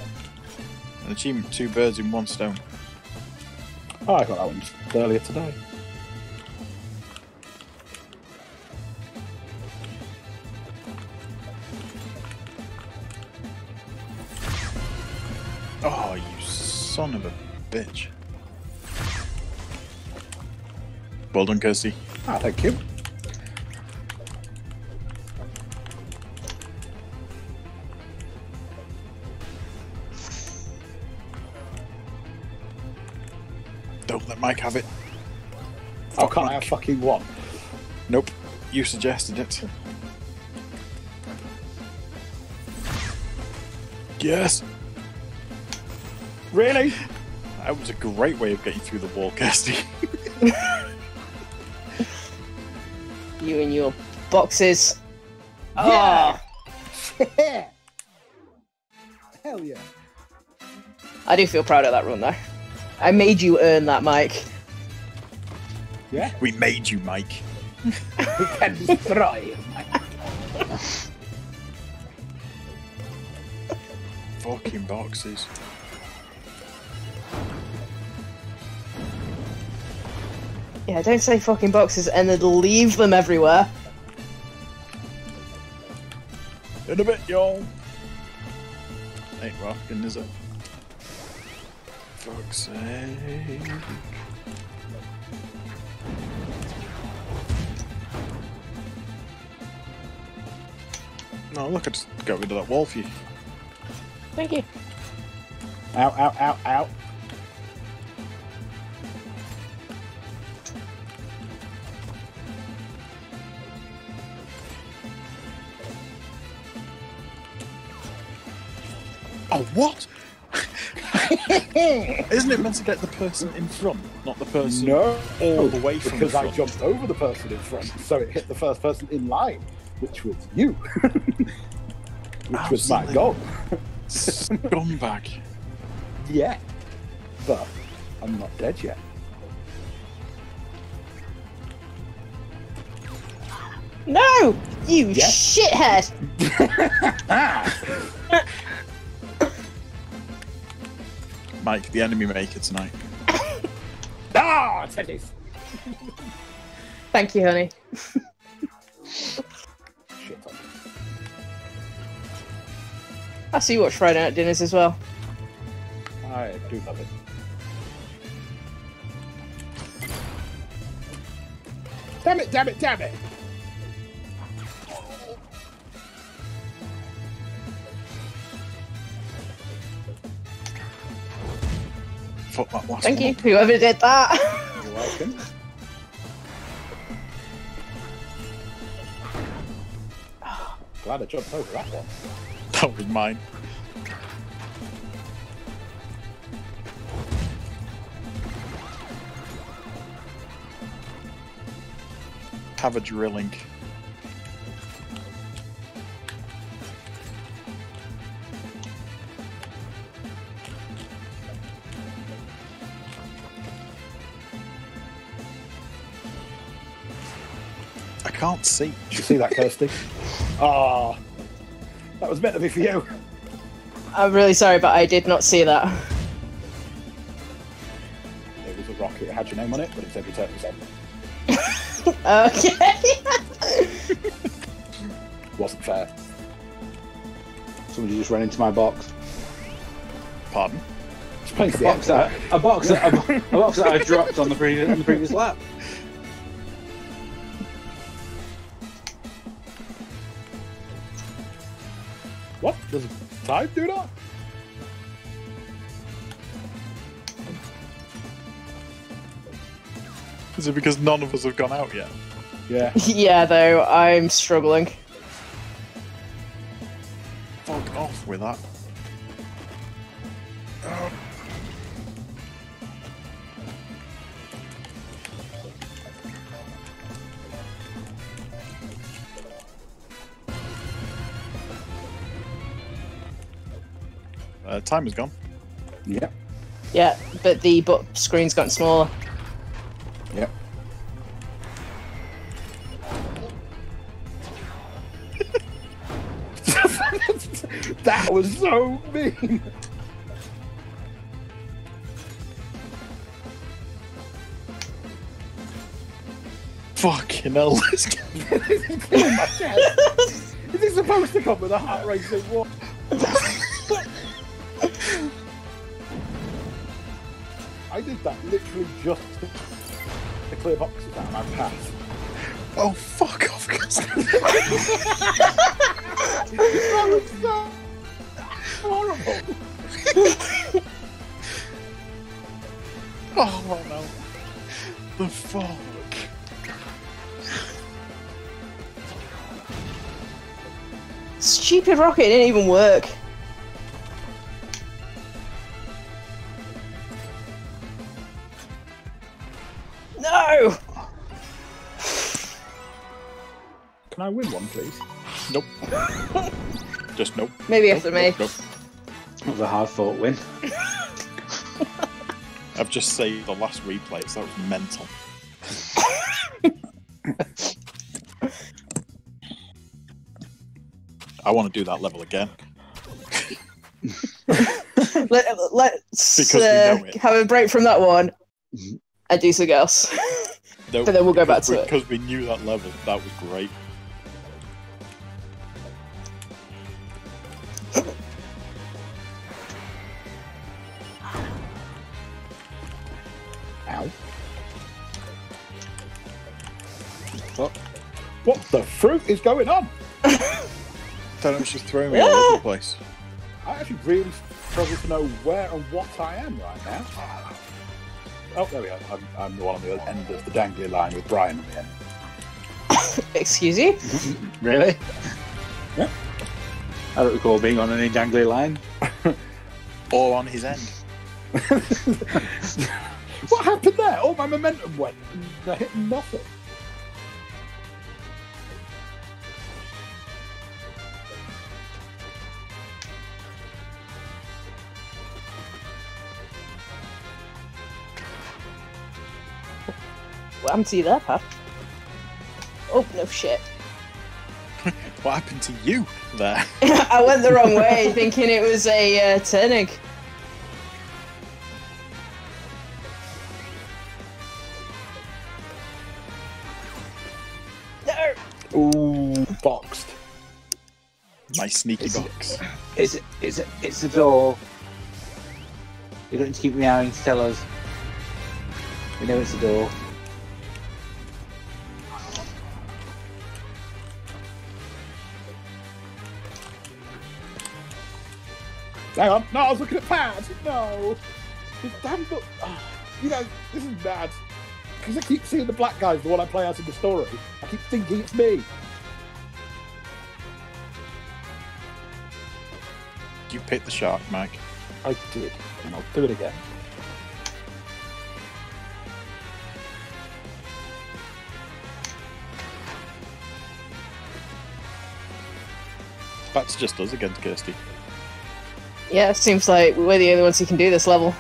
an achievement: two birds in one stone. Oh, I got that one just earlier today. Oh, you son of a bitch! Well done, Kirsty. Ah, thank you. Fucking one? Nope. You suggested it. Yes. Really? That was a great way of getting through the wall, Kirsty. *laughs* You and your boxes. Yeah. Oh, Yeah. *laughs* Hell yeah. I do feel proud of that run though. I made you earn that, Mike. Yeah. we made you, Mike. *laughs* We can destroy. you, Mike. Fucking boxes. Yeah, don't say fucking boxes and then leave them everywhere. In a bit, y'all. Ain't rocking, is it? Fuck's sake. No, look, I just got rid of that wall for you. Thank you. Ow, ow, ow, ow. Oh, what? *laughs* Isn't it meant to get the person in front, not the person No. all the way from because the I jumped over the person in front, so it hit the first person in line, which was you. *laughs* which was my Absolutely. goal. Scumbag. *laughs* Yeah. But I'm not dead yet. No! You Yes. shithead! Mike, the enemy maker tonight. *laughs* ah, oh. Thank you, honey. Shit. I see you watch Friday night dinners as well. I do love it. Damn it, damn it, damn it! Fuck that last Thank one you, whoever did that. You're welcome. *sighs* Glad I jumped over that one. That was mine. Have a drilling. Can't see. Did you see that, Kirsty? *laughs* Ah, that was meant to be for you. I'm really sorry, but I did not see that. It was a rocket. It had your name on it, but it said return to sender. Okay. *laughs* Wasn't fair. Somebody just ran into my box. Pardon? It's playing A box that a box that, a box that I dropped on the previous on the previous lap. What? Does time do that? Is it because none of us have gone out yet? Yeah. *laughs* yeah, though, I'm struggling. Fuck off with that. Uh, time is gone. Yep. Yeah, but the but screen's gotten smaller. Yep. *laughs* that was so mean. Fucking hell. *laughs* this guy- Killing my chest. Is it supposed to come with a heart racing one? *laughs* I did that literally just to clear boxes out of my path. oh, fuck off. Gus. *laughs* That was so horrible. oh, no. The fuck. Stupid rocket didn't even work. Please? Nope. *laughs* Just nope. Maybe Nope, after me. nope, nope. That was a hard fought win. *laughs* I've just saved the last replay, so that was mental. *laughs* I want to do that level again. Let, let's uh, have a break from that one and do something else. No, But then we'll go back to we, it. Because we knew that level. That was great. What the fruit is going on? Then it was just throwing me all over the place. I actually really struggle to know where and what I am right now. Oh, there we go. I'm, I'm the one on the other end of the dangly line with Brian on the end. *laughs* Excuse you? *laughs* Really? Yeah. I don't recall being on any dangly line. *laughs* Or on his end. what happened there? All my momentum went. and I hit nothing. *laughs* What happened to you there, Pat? Oh, no shit. What happened to you there? I went the wrong way *laughs* thinking it was a uh, turning. No! Ooh, boxed. My sneaky Is box. It's it's it's the door. You don't need to keep meowing to tell us. We know it's the door. Hang on. No, I was looking at Pad. No. This damn book. ah, you know, this is bad. Because I keep seeing the black guys, the one I play as in the story. I keep thinking it's me. You picked the shark, Mike. I did, and I'll do it again. That's just us against Kirsty. Yeah, it seems like we're the only ones who can do this level.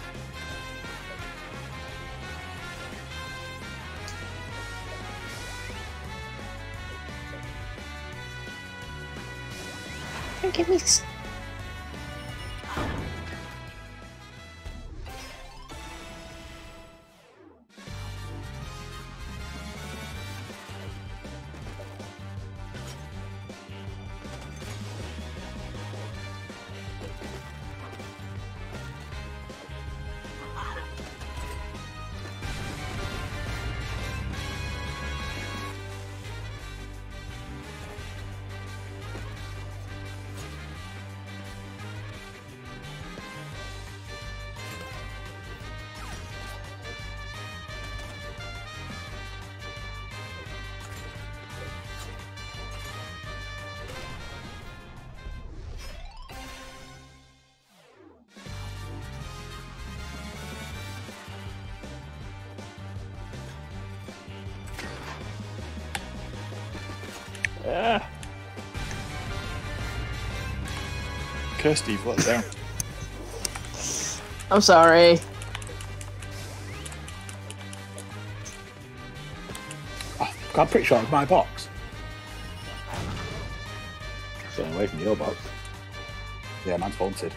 You've let us down. I'm sorry. Oh, I'm pretty sure it's my box. Staying away from your box. Yeah, man's haunted.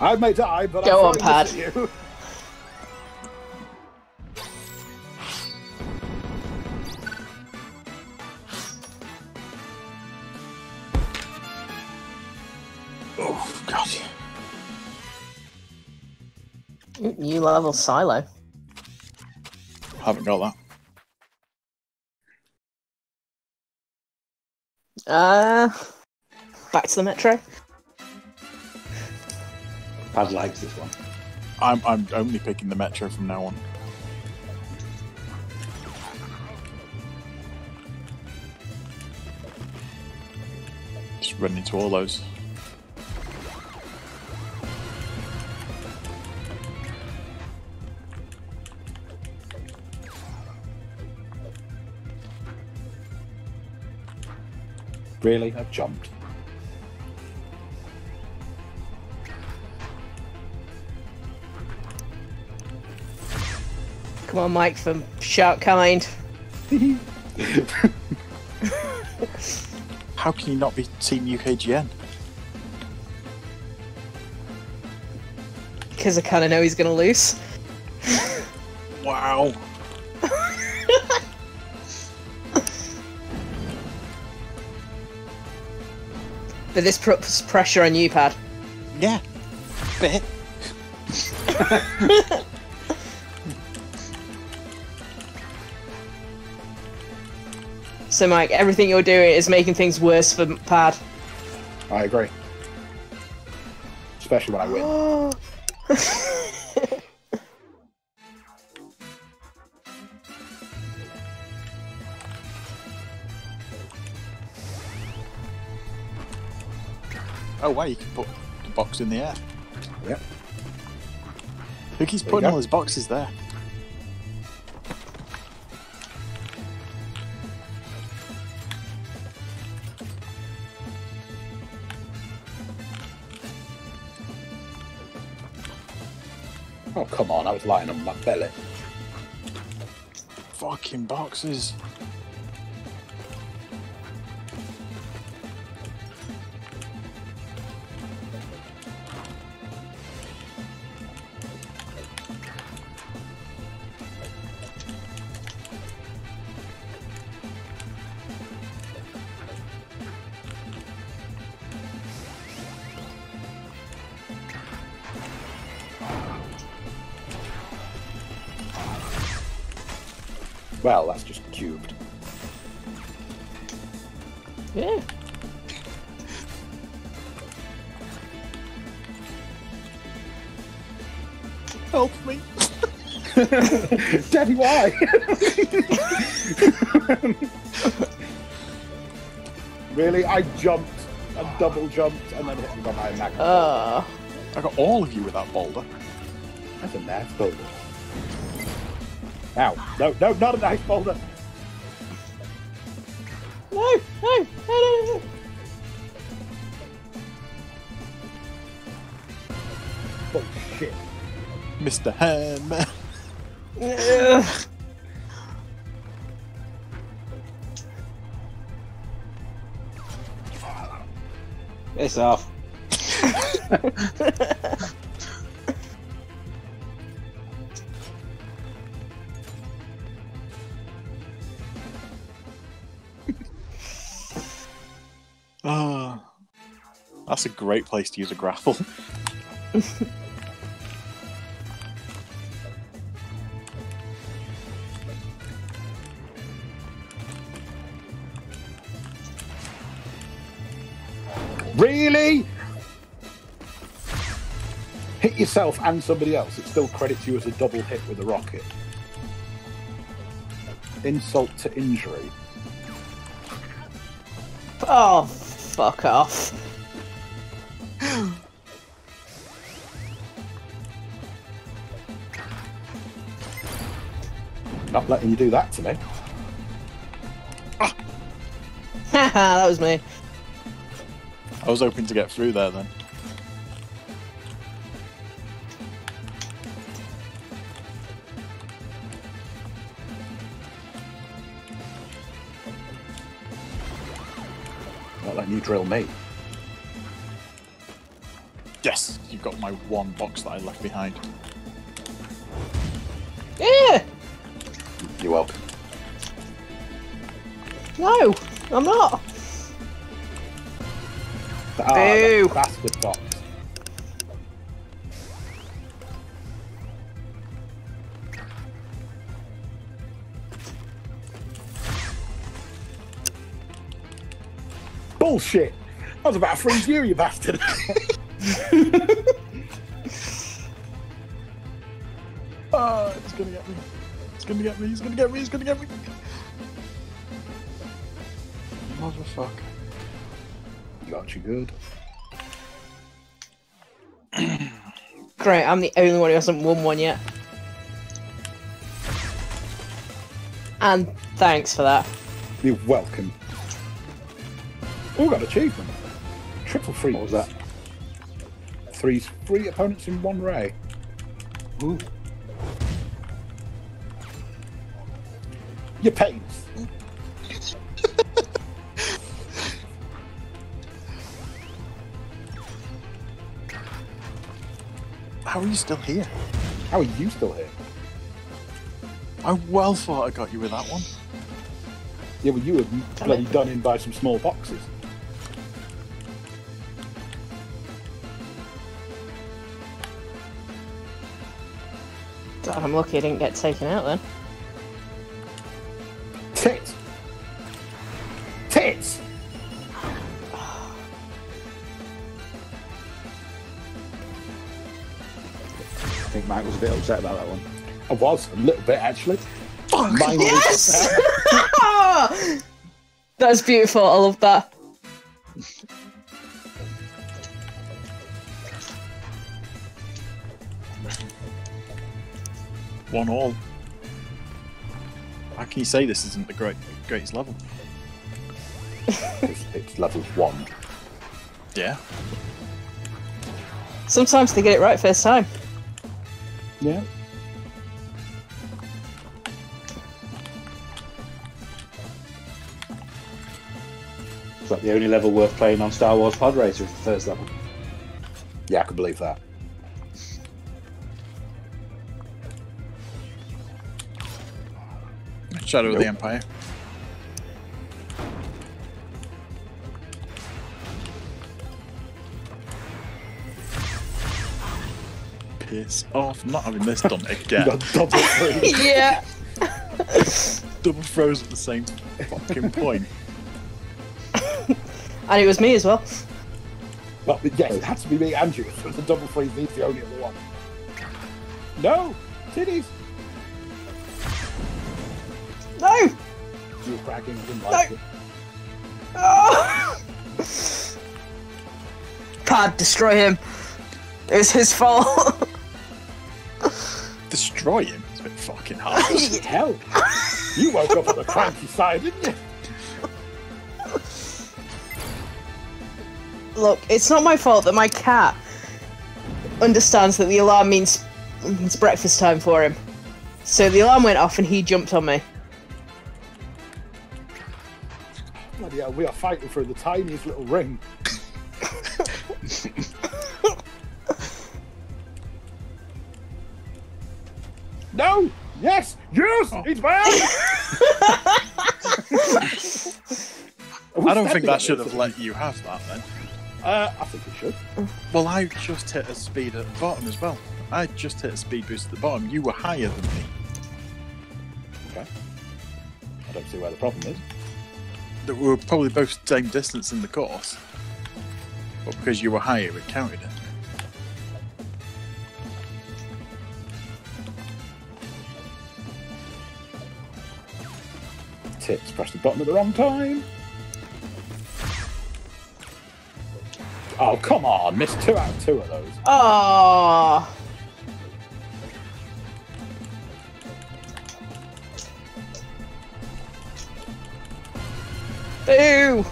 I may die, but Go I'm on, throwing *laughs* level silo. Haven't got that. Uh, back to the metro. Pad likes this one. I'm, I'm only picking the Metro from now on. Just run into all those. Really? I've jumped. Come on, Mike, for shark kind. *laughs* How can you not be Team UKGN? Because I kind of know he's going to lose. But this puts pressure on you, Pad. Yeah. Bit. So, Mike, everything you're doing is making things worse for Pad. I agree. Especially when I win. *gasps* *laughs* Oh, wow, you can put the box in the air. Yep. Who keeps There putting all his boxes there? Oh, come on. I was lying on my belly. Fucking boxes. Daddy, why? really? I jumped, I double jumped, and then hit me by my magnet. Uh, I got all of you with that boulder. That's a nice boulder. Ow. No, no, not a nice boulder. no, no, no, no, no. Bullshit. Mr. Handman. *laughs* great place to use a grapple. *laughs* Really? Hit yourself and somebody else. It still credits you as a double hit with a rocket. Insult to injury. Oh, fuck off. Not letting you do that to me. Haha, *laughs* that was me. I was hoping to get through there then. Not letting you drill me. Yes, you've got my one box that I left behind. You're welcome. No, I'm not. Ah, that bastard box. Bullshit! I was about to freeze you, you bastard. *laughs* *laughs* Ah, it's gonna get me. It's gonna get me. He's gonna get me. He's gonna get me. Motherfucker. Got you good. *clears throat* Great, I'm the only one who hasn't won one yet. And thanks for that. You're welcome. Oh, got achievement. Triple free. What was that? Three three opponents in one ray. Ooh. Your pains. How are you still here? How are you still here? I well thought I got you with that one. Yeah, well, you were bloody done in by some small boxes. God, I'm lucky I didn't get taken out then. Bit upset about that one. I was a little bit actually. Mine was- Yes! *laughs* That's beautiful. I love that. One all. How can you say this isn't the great greatest level? it's, it's level one. Yeah. Sometimes they get it right first time. Yeah. It's like the only level worth playing on Star Wars Pod Racer is the first level. Yeah, I can believe that. Shadow of the Empire. Piss off! I'm not having this done again. double free. *laughs* yeah. Double throws at the same fucking point. *laughs* And it was me as well. Well, yes, it had to be me and you. It was a double freeze. He's the only other one. No! Titties! No! You were cracking. I didn't like No. it. *laughs* Oh! Pad, destroy him. It was his fault. Destroy him. It's a bit fucking hard. *laughs* Hell! You woke up on the cranky side, didn't you? Look, it's not my fault that my cat understands that the alarm means, it's breakfast time for him. So the alarm went off and he jumped on me. Bloody hell, we are fighting through the tiniest little ring. No! Yes! Yes! It's bad! *laughs* I don't think that should have let you have that then. Uh, I think it should. Well, I just hit a speed at the bottom as well. I just hit a speed boost at the bottom. You were higher than me. Okay. I don't see where the problem is. That we were probably both same distance in the course. But because you were higher, it counted it. Tits, press the button at the wrong time. Oh, come on. Missed two out of two of those. Ah. Oh. Boo!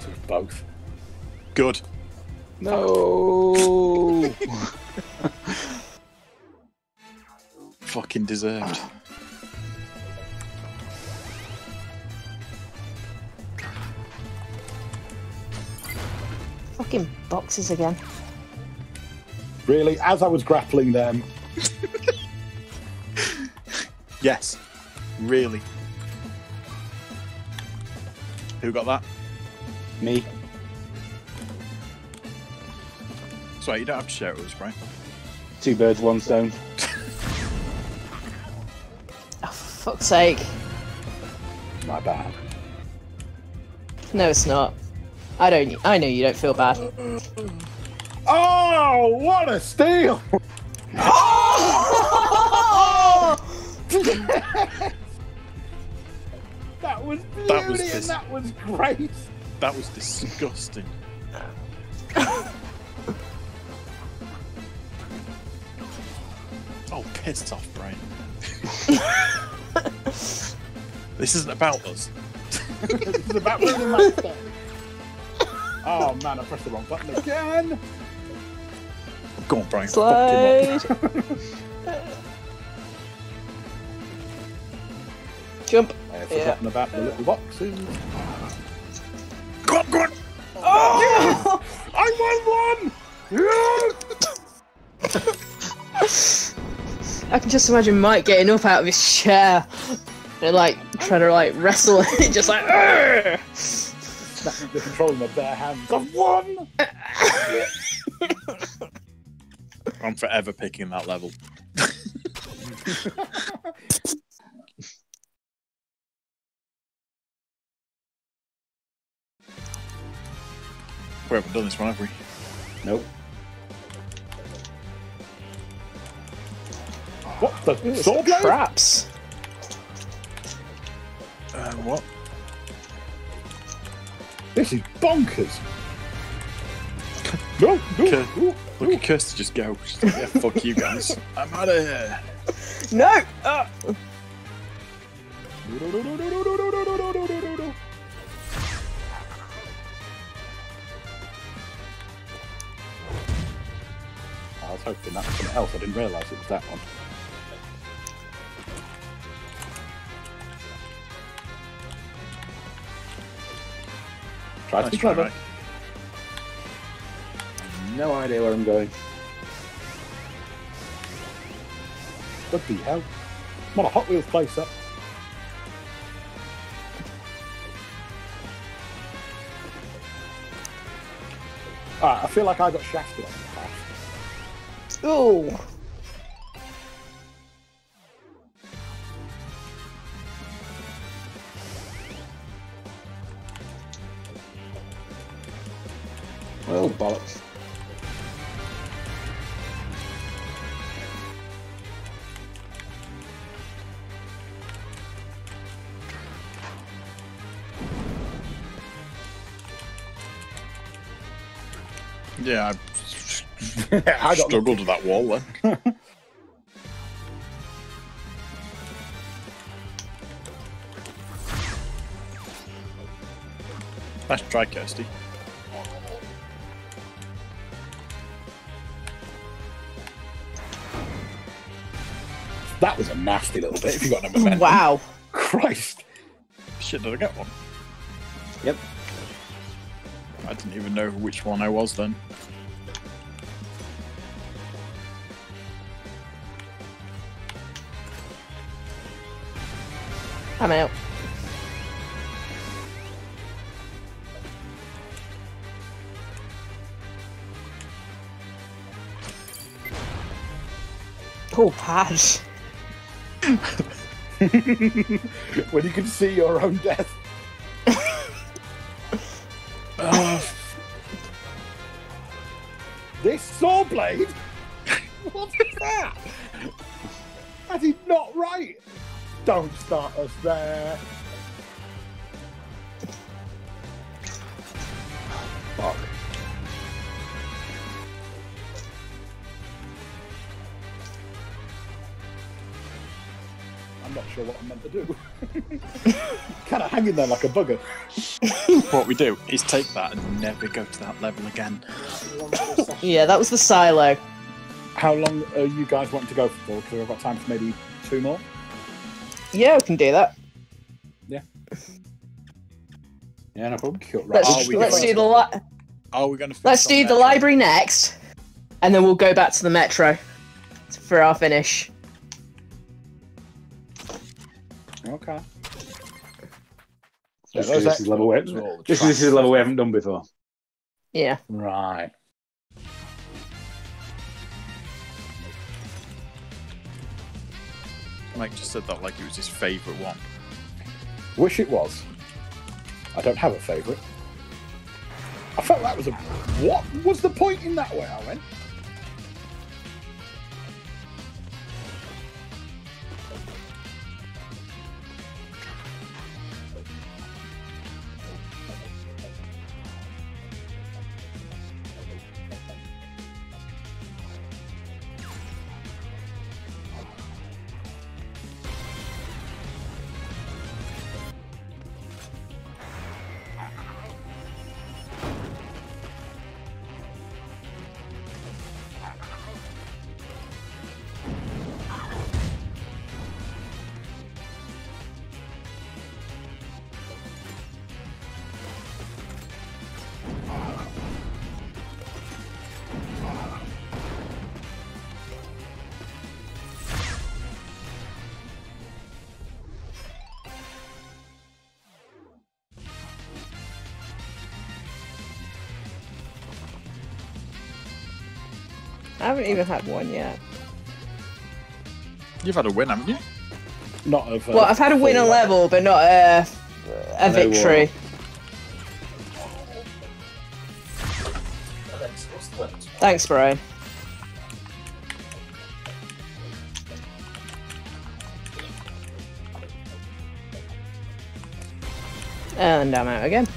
Took both. Good. No. *laughs* *laughs* Fucking deserved. Fucking boxes again. Really, as I was grappling them, *laughs* Yes. Really. Who got that? Me. Sorry, you don't have to share it with us, right? Two birds, one stone. Oh, for fuck's sake. my bad. No, it's not. I don't. I know you don't feel bad. Oh, what a steal! *laughs* That was beauty That was and that was great. That was disgusting. oh, pissed off, Brian. *laughs* this isn't about us. *laughs* this is about winning that step. Oh man, I pressed the wrong button again. Go on, Brian. Slide. *laughs* Jump. I have Yeah. forgotten about the little boxes. Go on, go on. Oh! I won one! *laughs* I can just imagine Mike getting up out of his chair and like trying to like wrestle it, *laughs* just like. "Arr!" Snapping the control in my bare hands. I've won! *laughs* I'm forever picking that level. we haven't done this one, have we? Nope. What the It's sword blade? traps. Uh, what? This is bonkers. No, no, Okay. no, Look at Kirsty just go. She's like, yeah, fuck you guys. *laughs* I'm out of here. No! Ah. I was hoping that was something else. I didn't realise it was that one. Try to be clever. Mike. No idea where I'm going. What the hell? What a Hot Wheels place up. Ah, I feel like I got shafted on the path. Ooh. Oh, bollocks. Yeah, I *laughs* I struggled with that wall then. *laughs* Nice try, Kirsty. That was a nasty little bit. If you got no momentum, Wow. Christ. Shit, did I get one? Yep. I didn't even know which one I was then. I'm out. Oh, bad. *laughs* when you can see your own death. *laughs* This saw blade? *laughs* what is that? That is not right. Don't start us there. To do. *laughs* kind of hanging there like a bugger. What we do is take that and never go to that level again. Yeah, that was the silo. How long are you guys wanting to go for? Because I've got time for maybe two more. Yeah, we can do that. Yeah, no problem. Cool, right. Let's, Are we let's do the li- Are we going to? let's do the library next, and then we'll go back to the metro for our finish. Okay. This, those this is level we, Xbox are all the this, this is a level we haven't done before. Yeah. Right. Mike just said that like it was his favourite one. Wish it was. I don't have a favourite. I felt that was a. What was the point in that way I went? Haven't even had one yet. You've had a win, haven't you? Not of. Uh, Well, I've had a win a full level, but not a, a No, victory. Thanks, Brian. And I'm out again.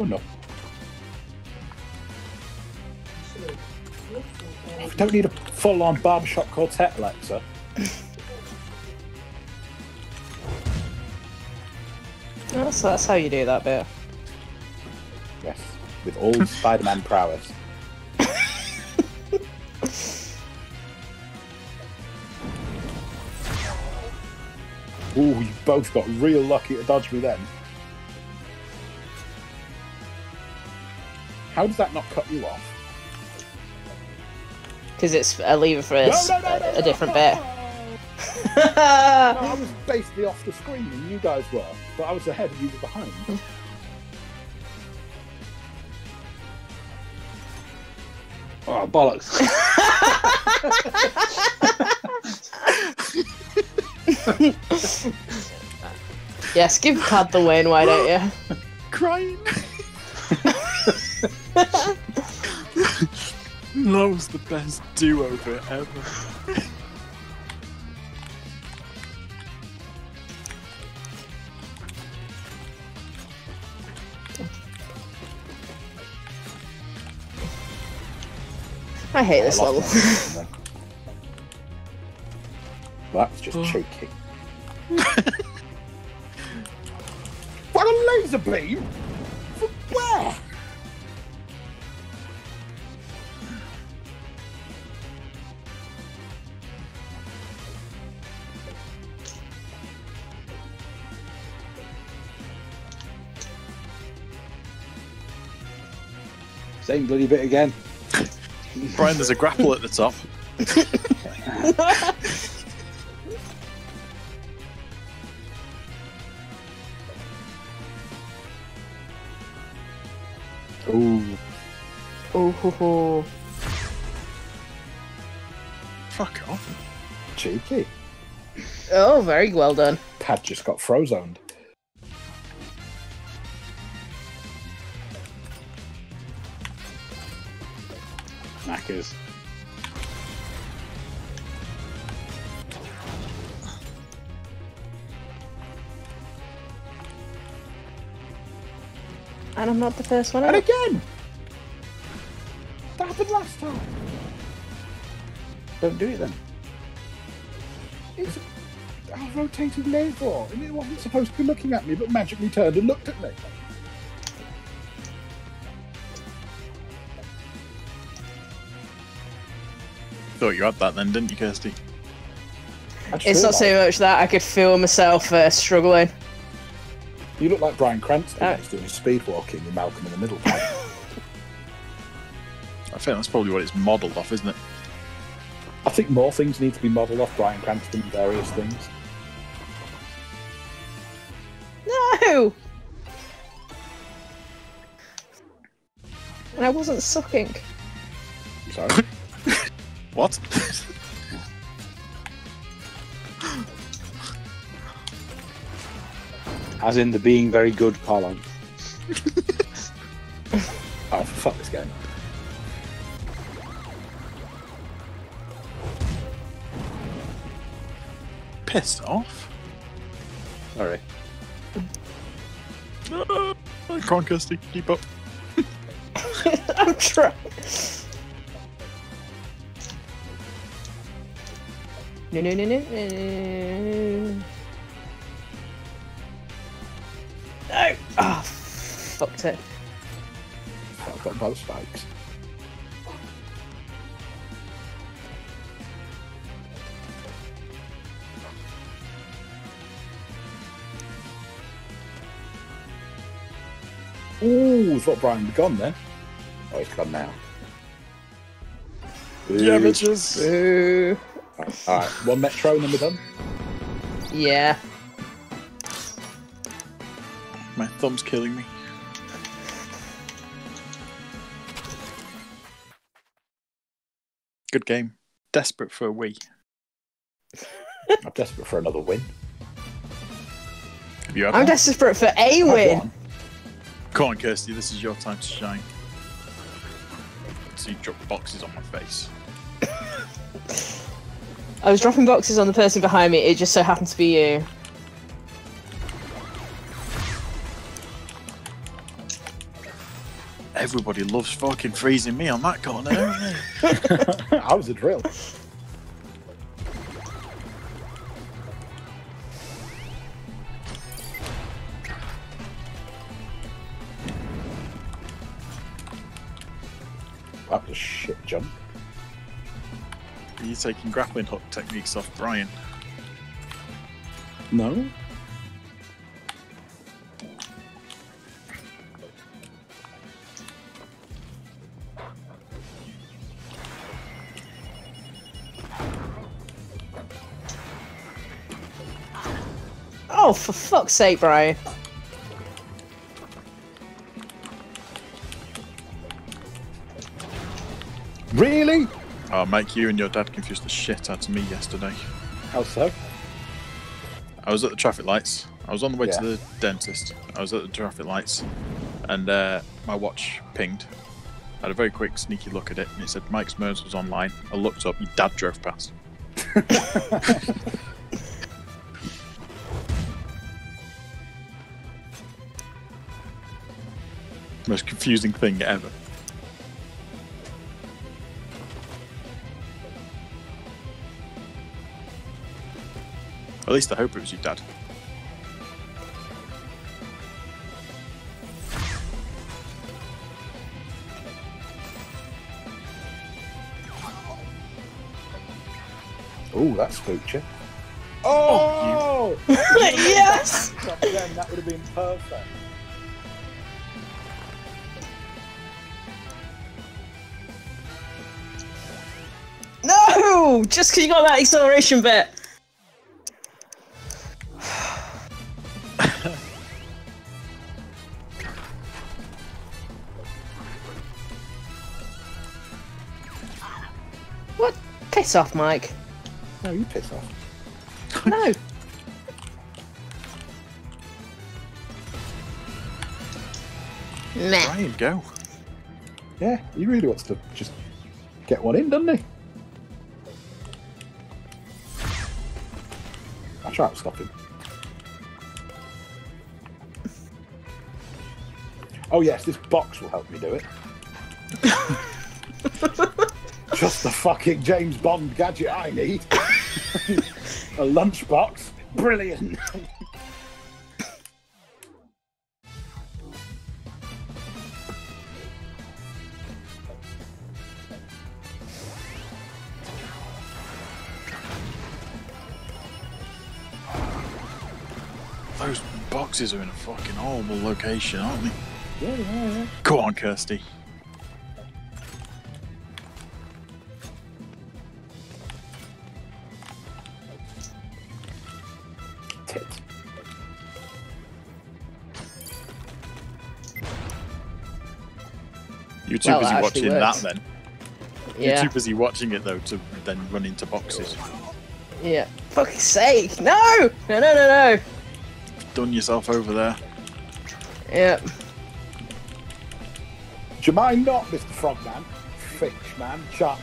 Oh, no. We don't need a full-on barbershop quartet, Alexa. Oh, so that's how you do that bit. Yes, with all *laughs* Spider-Man prowess. *laughs* Ooh, you both got real lucky to dodge me then. How does that not cut you off? Because it's a lever for a, No, s- no, no, no, a different no. bit. No, I was basically off the screen and you guys were, but I was ahead and you were behind. *laughs* Oh, bollocks. *laughs* Yes, give Pad the win, why don't you? *laughs* that was the best do-over ever. I hate I this lost level. my. *laughs* That's just Oh. cheeky. *laughs* what a laser beam? Same bloody bit again. Brian, there's a grapple at the top. *laughs* Ooh, Oh hoo, hoo. Fuck off. cheeky. oh, very well done. Pad just got frozoned. Knackers. And I'm not the first one And out. again! That happened last time. Don't do it then. It's a rotating laser, and it wasn't supposed to be looking at me, but magically turned and looked at me. Thought you had that then, didn't you, Kirsty? It's not so much that I could feel myself uh, struggling. You look like Bryan Cranston when he's doing his speed walking in Malcolm in the Middle. *laughs* I think that's probably what it's modelled off, isn't it? I think more things need to be modelled off Bryan Cranston, various things. No! And I wasn't sucking. Sorry. What? As in the being very good parlance. *laughs* oh, fuck this game. Pissed off? Sorry. Come on, Kirsty, keep up. *laughs* I'm trying. No, no, no, no, no. No! Ah, fucked it. I've got both spikes. Ooh, thought Brian had gone then. Oh, he's gone now. Yeah, bitches. *laughs* Boo. Alright, one metro and then we're done. Yeah. My thumb's killing me. Good game. Desperate for a wee. *laughs* I'm desperate for another win. Have you had I'm one? desperate for a I've win. Come on, Kirsty, this is your time to shine. See, drop boxes on my face. *laughs* I was dropping boxes on the person behind me, it just so happened to be you. Everybody loves fucking freezing me on that corner. *laughs* I was a drill. Taking grappling hook techniques off Brian? No? Oh, for fuck's sake, Brian. Oh, Mike, you and your dad confused the shit out of me yesterday. How so? I was at the traffic lights. I was on the way Yeah. to the dentist. I was at the traffic lights, and uh, my watch pinged. I had a very quick, sneaky look at it, and it said Mike Smurns was online. I looked up. Your dad drove past. *laughs* Most confusing thing ever. At least I hope it was your dad. Oh, that's future. Oh! yes! Then that would have been perfect. No! Just because you got that acceleration bit. Piss off, Mike. No, you piss off. No. *laughs* Meh. Ryan, go. Yeah, he really wants to just get one in, doesn't he? I'll try to stop him. *laughs* Oh yes, this box will help me do it. *laughs* Just the fucking James Bond gadget I need. A lunchbox. Brilliant. Those boxes are in a fucking horrible location, aren't they? Yeah, yeah, yeah. Go on, Kirsty. Too Well, busy watching actually that works. then. You're too busy watching it though to then run into boxes. Yeah. Fuck's sake. No! No, no, no, no. Done yourself over there. Yeah. Do you mind not, Mr. Frogman? Fish man, shark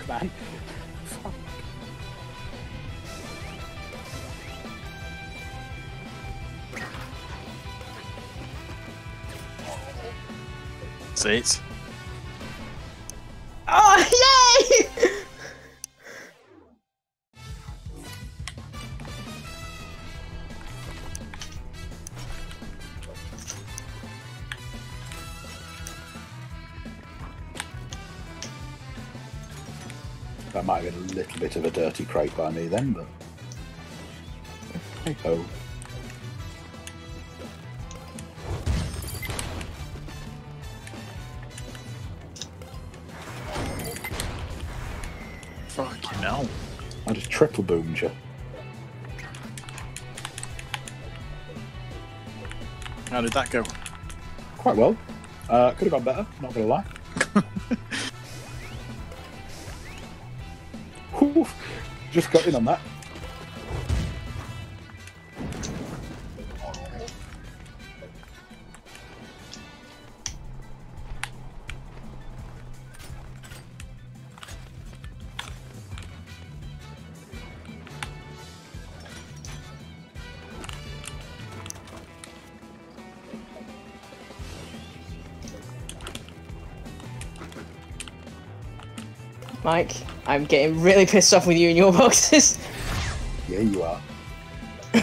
might have been a little bit of a dirty crate by me then, but. Hey ho. Fucking hell. I just triple boomed you. How did that go? Quite well. Uh, could have gone better, not gonna lie. Just got in on that. Mike, I'm getting really pissed off with you and your *laughs* boxes. Yeah, you are. *laughs*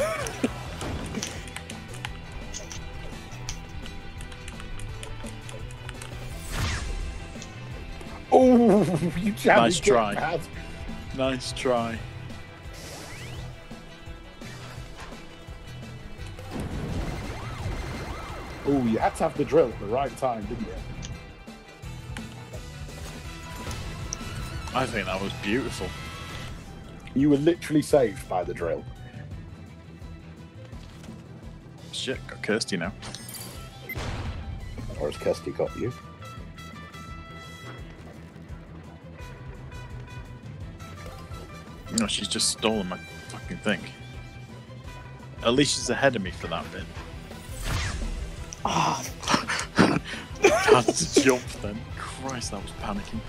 oh, you jammed Nice try. Mad. Nice try. Oh, you had to have the drill at the right time, didn't you? I think that was beautiful. You were literally saved by the drill. Shit, got Kirsty now. Or has Kirsty got you? No, she's just stolen my fucking thing. At least she's ahead of me for that bit. Ah, Oh, *laughs* Had to jump then. Christ, that was panicking.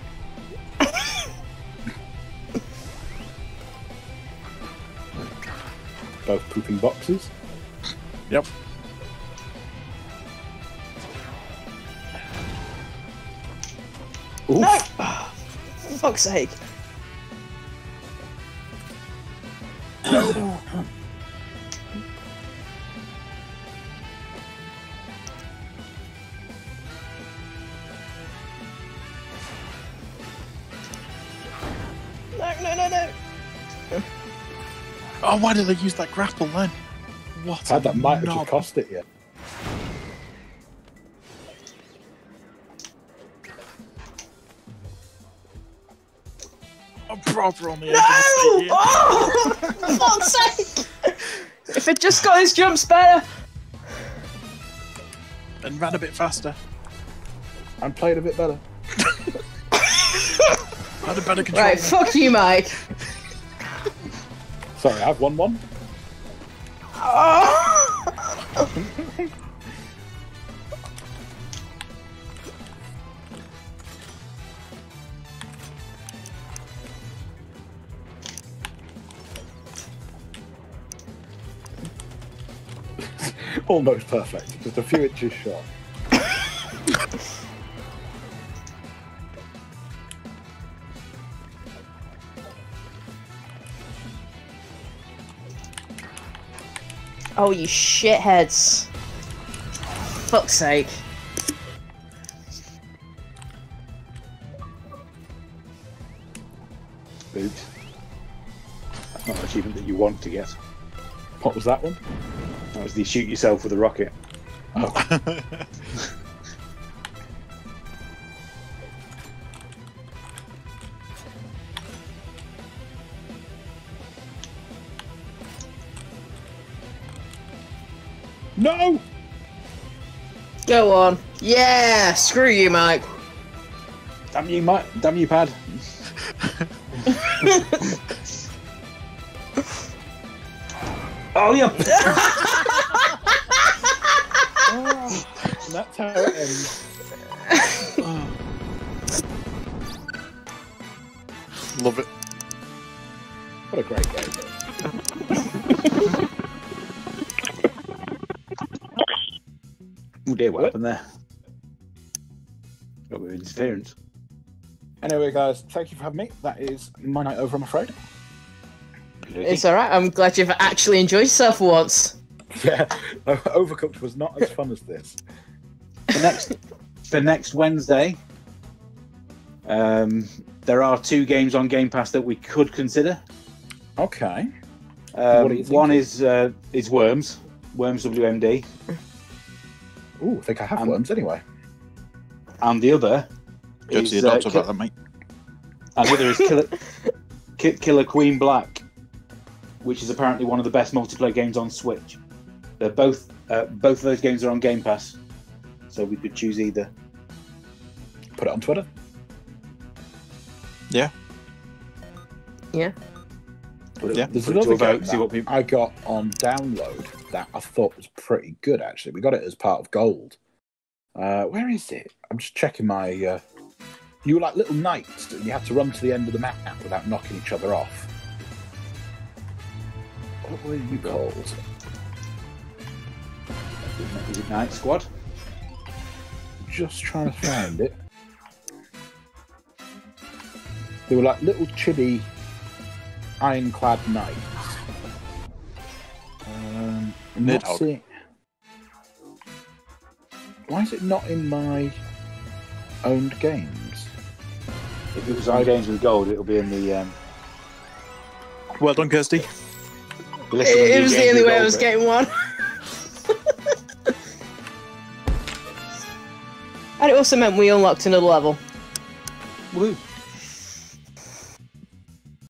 Both pooping boxes. Yep. Oof. no! For fuck's sake. Oh, why did they use that grapple then? What? How a that might have knob. just cost it you. Oh, I'm proper on the edge No! of the seat here. Oh! For *laughs* fuck's sake! If it just got his jumps better. and ran a bit faster. And played a bit better. *laughs* Had a better control. Right, fuck you, Mike. Sorry, I've won one. *laughs* Almost perfect. Just a few inches short. *laughs* Oh, you shitheads. Fuck's sake. Oops. That's not an achievement that you want to get. What was that one? That was the shoot yourself with a rocket. Oh, *laughs* no! Go on. Yeah, screw you, Mike. Damn you, Mike. Damn you, pad. oh, yeah. And that's how it ends. Love it. What a great Oh dear, what happened there? Got a bit of interference. Anyway, guys, thank you for having me. That is my night over, I'm afraid. It's alright, I'm glad you've actually enjoyed yourself for once. *laughs* Yeah, Overcooked was not as fun as this. for next for next Wednesday, um, there are two games on Game Pass that we could consider. Okay. Um, What are you one thinking? is uh, is Worms, Worms WMD, Ooh, I think I have Um, worms anyway. and the other Go to is your uh, doctor Ki- about that, mate. and the other is Killer, *laughs* Ki- Killer Queen Black, which is apparently one of the best multiplayer games on Switch. They're both uh, both of those games are on Game Pass, so we could choose either. Put it on Twitter. Yeah. Put it, Yeah. There's put it another a vote, game see what people. I got on download that I thought was pretty good, actually. We got it as part of Gold. Uh, where is it? I'm just checking my. Uh... You were like little knights, and you had to run to the end of the map without knocking each other off. What were you called? It Knight Squad? Just trying to find it. They were like little chibi ironclad knights. Um, I'm not Nidhogg. seeing- Why is it not in my owned games? If it was on Games with Gold, it'll be in the. Um, Well done, Kirsty. the list of It, it was the only way I was getting one. *laughs* and it also meant we unlocked another level. Woo.